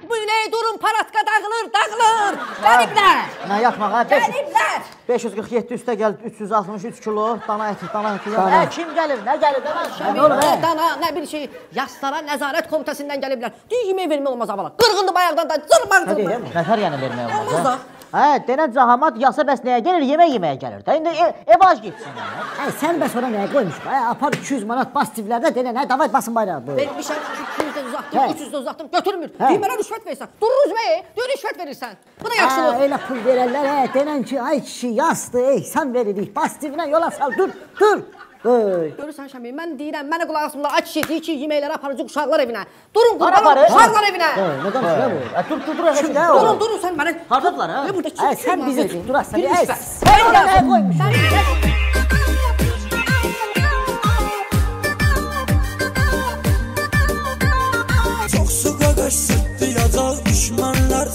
S8: Qabağıma.
S6: Yatmayın, durun, paratka dağılır, dağılır. Gəliblər.
S3: Nə yatmaq ha? 500
S6: Gəliblər.
S3: 547 üstə gəl 363 kilo dana əti, dana əti. Hə, kim gəlir? Nə gəlir? Nə olur?
S6: Nə dana, nə bir şey. Yaslara nəzarət komitəsindən gəliblər. Deyir, yemək vermək olmaz avvala. Qırğındı bayaqdan da cırmaq cırmaq.
S3: Nətər yəni vermək
S6: Olmaz
S3: ha? Hə, denən cahamat yasa bəs nəyə gəlir? Yemək yeməyə gəlir də. İndi ev, ev ac getsin.
S5: Hə, sən bəs ora nəyə qoymuşuq? Hə, apar 200 manat bas divlərdə denə, nə davay basın bayrağı. bu.
S6: Vermişəm 200 də uzatdım,
S5: Hə.
S6: 300 də uzatdım, götürmür.
S5: Hə.
S6: Deyir, mənə rüşvət verirsən. Durur üzməyə, deyir, rüşvət verirsən. Bu da
S5: Hə,
S6: yaxşılıq.
S5: elə pul verərlər, hə, denən ki, ay kişi yasdı, ehsan veririk. Bas divinə yola sal, dur, dur. Oy.
S6: Görürsən Şəmi, mən deyirəm, mənə qulaq asmırlar. Ay kişi, deyir ki, yeməkləri aparacaq uşaqlar evinə. Durun qurbanım,
S3: aparır?
S6: uşaqlar evinə.
S5: Hə, nə danışır bu?
S3: Hə, dur, dur, dur?
S6: Durun, durun sən mənə.
S3: Hardadılar ha?
S5: Hə, sən bizi tutdurasan. Hə, sən qoymuşsan?
S6: Ters etti ya da düşmanlar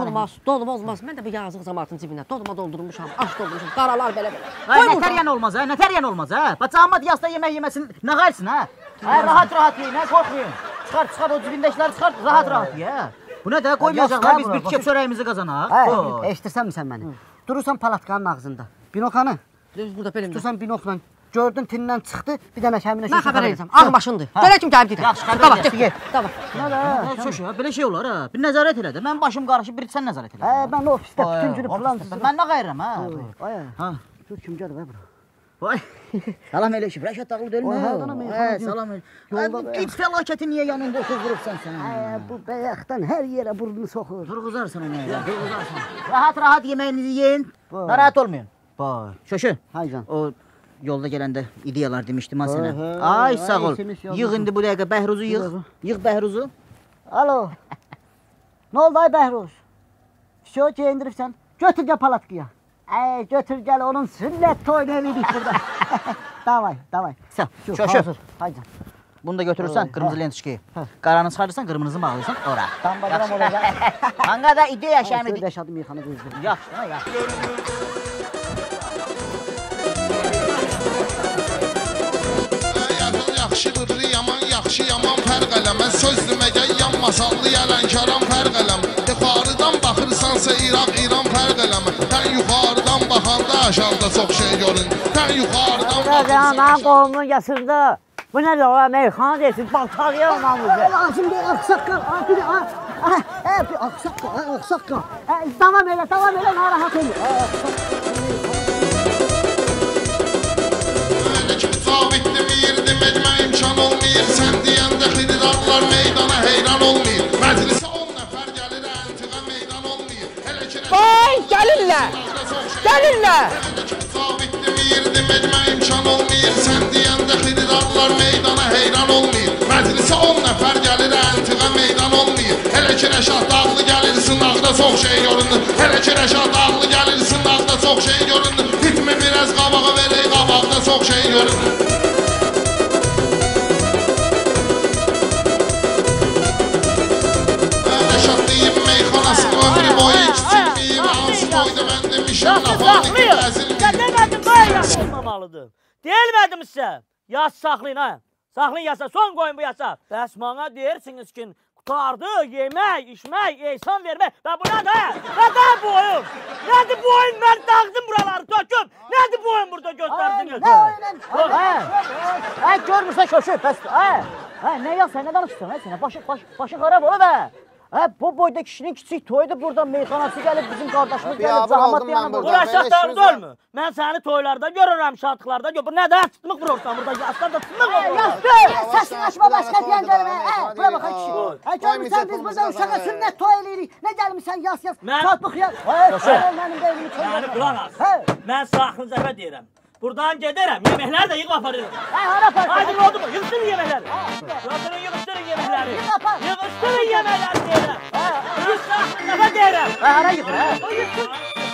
S6: aş olmaz, dolma olmaz. Mən də bu yazıq cəmaatın cibinə dolma doldurmuşam, aş doldurmuşam, qaralar belə-belə.
S3: Ay, nətər yəni olmaz ha? Nətər yəni olmaz ha? Bax camat yasta yemək yeməsin, nə qayırsın? Hə, rahat rahat yeyin, hə, qorxmayın. Çıxar, çıxar o cibindəkiləri çıxar, rahat rahat ye. hə. Bu nə də qoymayacaqlar biz bir tikə çörəyimizi qazanaq.
S5: Hə,
S3: Oy.
S5: eşidirsən sən məni? Durursan palatkanın ağzında. Binoklanı.
S6: Düz burada belimdə.
S5: Tutursan binokla. Gördün tindən çıxdı, bir dənə kəminə
S6: Mən xəbər edəcəm. Ağ maşındır. Gələ kim gəlib gedir.
S3: Yaxşı, xəbər
S5: də?
S3: Hə, Şoş ya, belə şey olar ha. Bir nəzarət elə də. Mən başım qarışıb, bir sən nəzarət elə.
S5: Hə, mən ofisdə bütün günü plan
S3: Mən nə qayıram ha?
S5: Ay,
S3: Ha.
S5: dur kim gəlir bura?
S3: Vay. Salam əleykum. Rəşad dağlı deyilmi?
S5: Hə,
S3: Hə, salam.
S5: Yolda da-
S3: iç fəlakəti niyə yanında otur vurubsan sən?
S5: Hə, bu bəyəxdən hər yerə burnunu soxur.
S3: Durğuzarsan onu ya. Durğuzarsan. Rahat rahat yeməyinizi yeyin. Narahat olmayın. Vay. Şoşu.
S5: Haycan.
S3: O yolda gələndə ideyalar demişdim ha sənə.
S5: hə,
S3: Ay
S5: ay,
S3: sağ ol.
S5: SMS yazmışsın.
S3: Yığ indi bu dəqiqə Bəhruzu yığ. Yığ Bəhruzu.
S5: Alo. Nə oldu ay Bəhruz? Şo geyindiribsən. Götür gəl palatkaya. Ey, götür gəl onun sünnət toyunu eləyirik burada. davay, davay.
S3: Sən,
S5: Şu,
S3: şö, şö.
S5: hazır. Haydi.
S3: Bunu da götürürsən
S5: Oy,
S3: qırmızı
S5: ha.
S3: lentişki. Qaranı çıxarırsan, qırmızı bağlayırsan ora.
S5: Dambadıram olacaq.
S3: Hanga da ideya
S5: Şəmi
S3: şəmi.
S5: yaşadım yıxanı düzdür.
S3: Yaxşı, ha, yaxşı.
S11: Yaxşıdır yaman, yaxşı yaman fərq eləməz Söz deməgə yanmasallı yələnkəran fərq eləmə Yuxarıdan baxırsansa İraq, İran fərq eləmə Sən yuxarıdan baxanda aşağıda çox şey görün Sən yuxarıdan
S4: Qardaşım, mənim qolumun yasırdı. Bu nədir o meyxana deyirsiz, baltalıya olmamızı.
S5: Lazım deyil, ağsaqqal. Ha, bir, ha, ha, ha, bir ağsaqqal, ha, ağsaqqal. Ha, Davam elə, davam elə, narahat olma. Ha,
S11: Elə ki Cavitdim, yirdim, etmə imkan olmayır Sən deyəndə xilidarlar meydana heyran olmayır Məclisə 10 nəfər gəlir, əntiqə meydan olmayır Elə ki
S7: Vay, gəlirlər. Gəlirlər.
S11: Sabitdim, yirdim, etmə imkan olmayır Sən deyəndə xilidarlar meydana heyran olmayır Məclisə 10 nəfər gəlir, əntiqə meydan olmayır Elə ki Rəşad dağlı gəlir, sınaqda çox şey görünür Elə ki Rəşad dağlı gəlir, sınaqda çox şey görünür Ritmi biraz qabağa verək, qabaqda çox şey görünür ki
S8: Sən
S11: əzilməyib
S8: demədim böyle yas olmamalıdır. Deyilmədim sizə. Yas saxlayın ha. Saxlayın yasa, son qoyun bu yasa. Bəs mənə deyirsiniz ki, qutardı, yemək, içmək, ehsan vermək. Və bu nədir? Nədir bu oyun? Nədir bu oyun? Mən dağdım buraları, töküm. Nədir bu oyun burada göstərdiniz?
S5: Nə? Ha, ha, görmürsən şoşu, bəs, ha, ha, nə yaz, sən nə danışırsan, ha, sənə başı, başı, başı xarab ola bə. Ha, bu boyda kişinin kiçik toyudur burada meyxanası gəlib, bizim qardaşımız gəlib, zahamat dayanıb burada.
S8: Bura şaxtar dolmu? Mən səni toylarda görürəm, şadlıqlarda görürəm. Nədir? Çıxdıq vurursan burada, yasdan da çıxdıq
S5: Ha, Yastır, səsini açma başqa deyən görmə. Ha, bura bax kişi. Ha, görmürsən biz burada uşağa sünnət toy eləyirik. Nə gəlmisən yas yas,
S8: Mən-
S5: çatdıq ya. Ha, mənim də evimi toy.
S8: Yəni qulaq as.
S5: Hə.
S8: Mən saxın zəfə deyirəm. Buradan gedərəm, yeməkləri də yığıb aparıram.
S5: Ha, hara par.
S8: Haydi ne oldu mu? Yığıştırın yemekleri. Götürün yığıştırın yemekleri. Yığıştırın yemekleri diyelim. Yüz saat defa diyelim.
S5: Ha, hara yığır ha?
S3: Hə,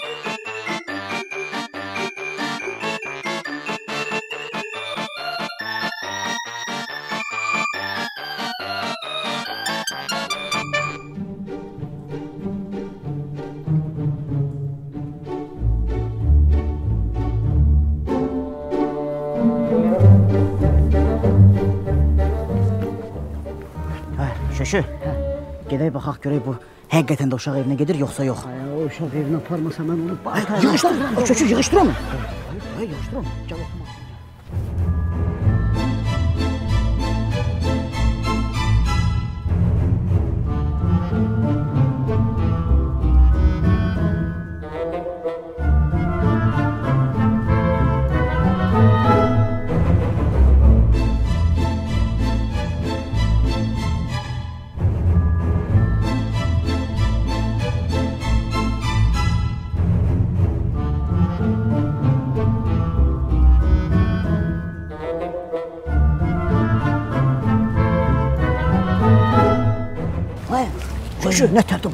S3: şöşü. Gedək baxaq görək bu həqiqətən də uşaq evinə gedir yoxsa yox.
S5: Ay, o uşaq evinə aparmasa mən onu bax.
S3: Yığışdır. Şöşü yığışdır onu.
S5: Ay, yığışdır onu. Gəl oxuma.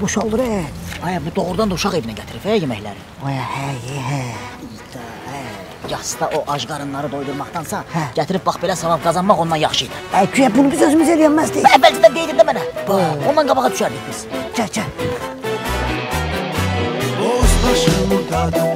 S5: Şöşü nə tərdə boşaldır e.
S3: Ay, bu doğrudan da uşaq evinə gətirib hə yeməkləri.
S5: Ay, hə, hə.
S3: Yasda o ac qarınları doydurmaqdansa, gətirib bax belə savab qazanmaq ondan yaxşı idi.
S5: Ay, güya bunu biz özümüz eləyənməzdik.
S3: Əvvəlcədən deydin də mənə. Ondan qabağa düşərdik biz.
S5: Gəl, gəl.
S12: Boz başımdadır, çox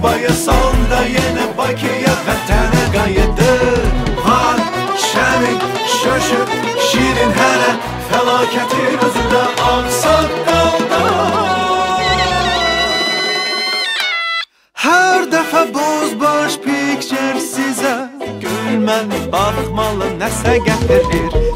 S12: Türkiyəyə, Dubaya Sonra yenə Bakıya, vətənə qayıdır Var, şəmi, şöşü, şirin hələ Fəlakətin özündə ağsaqqalda Hər dəfə bozbaş pikçer sizə Gülməli baxmalı nəsə gətirir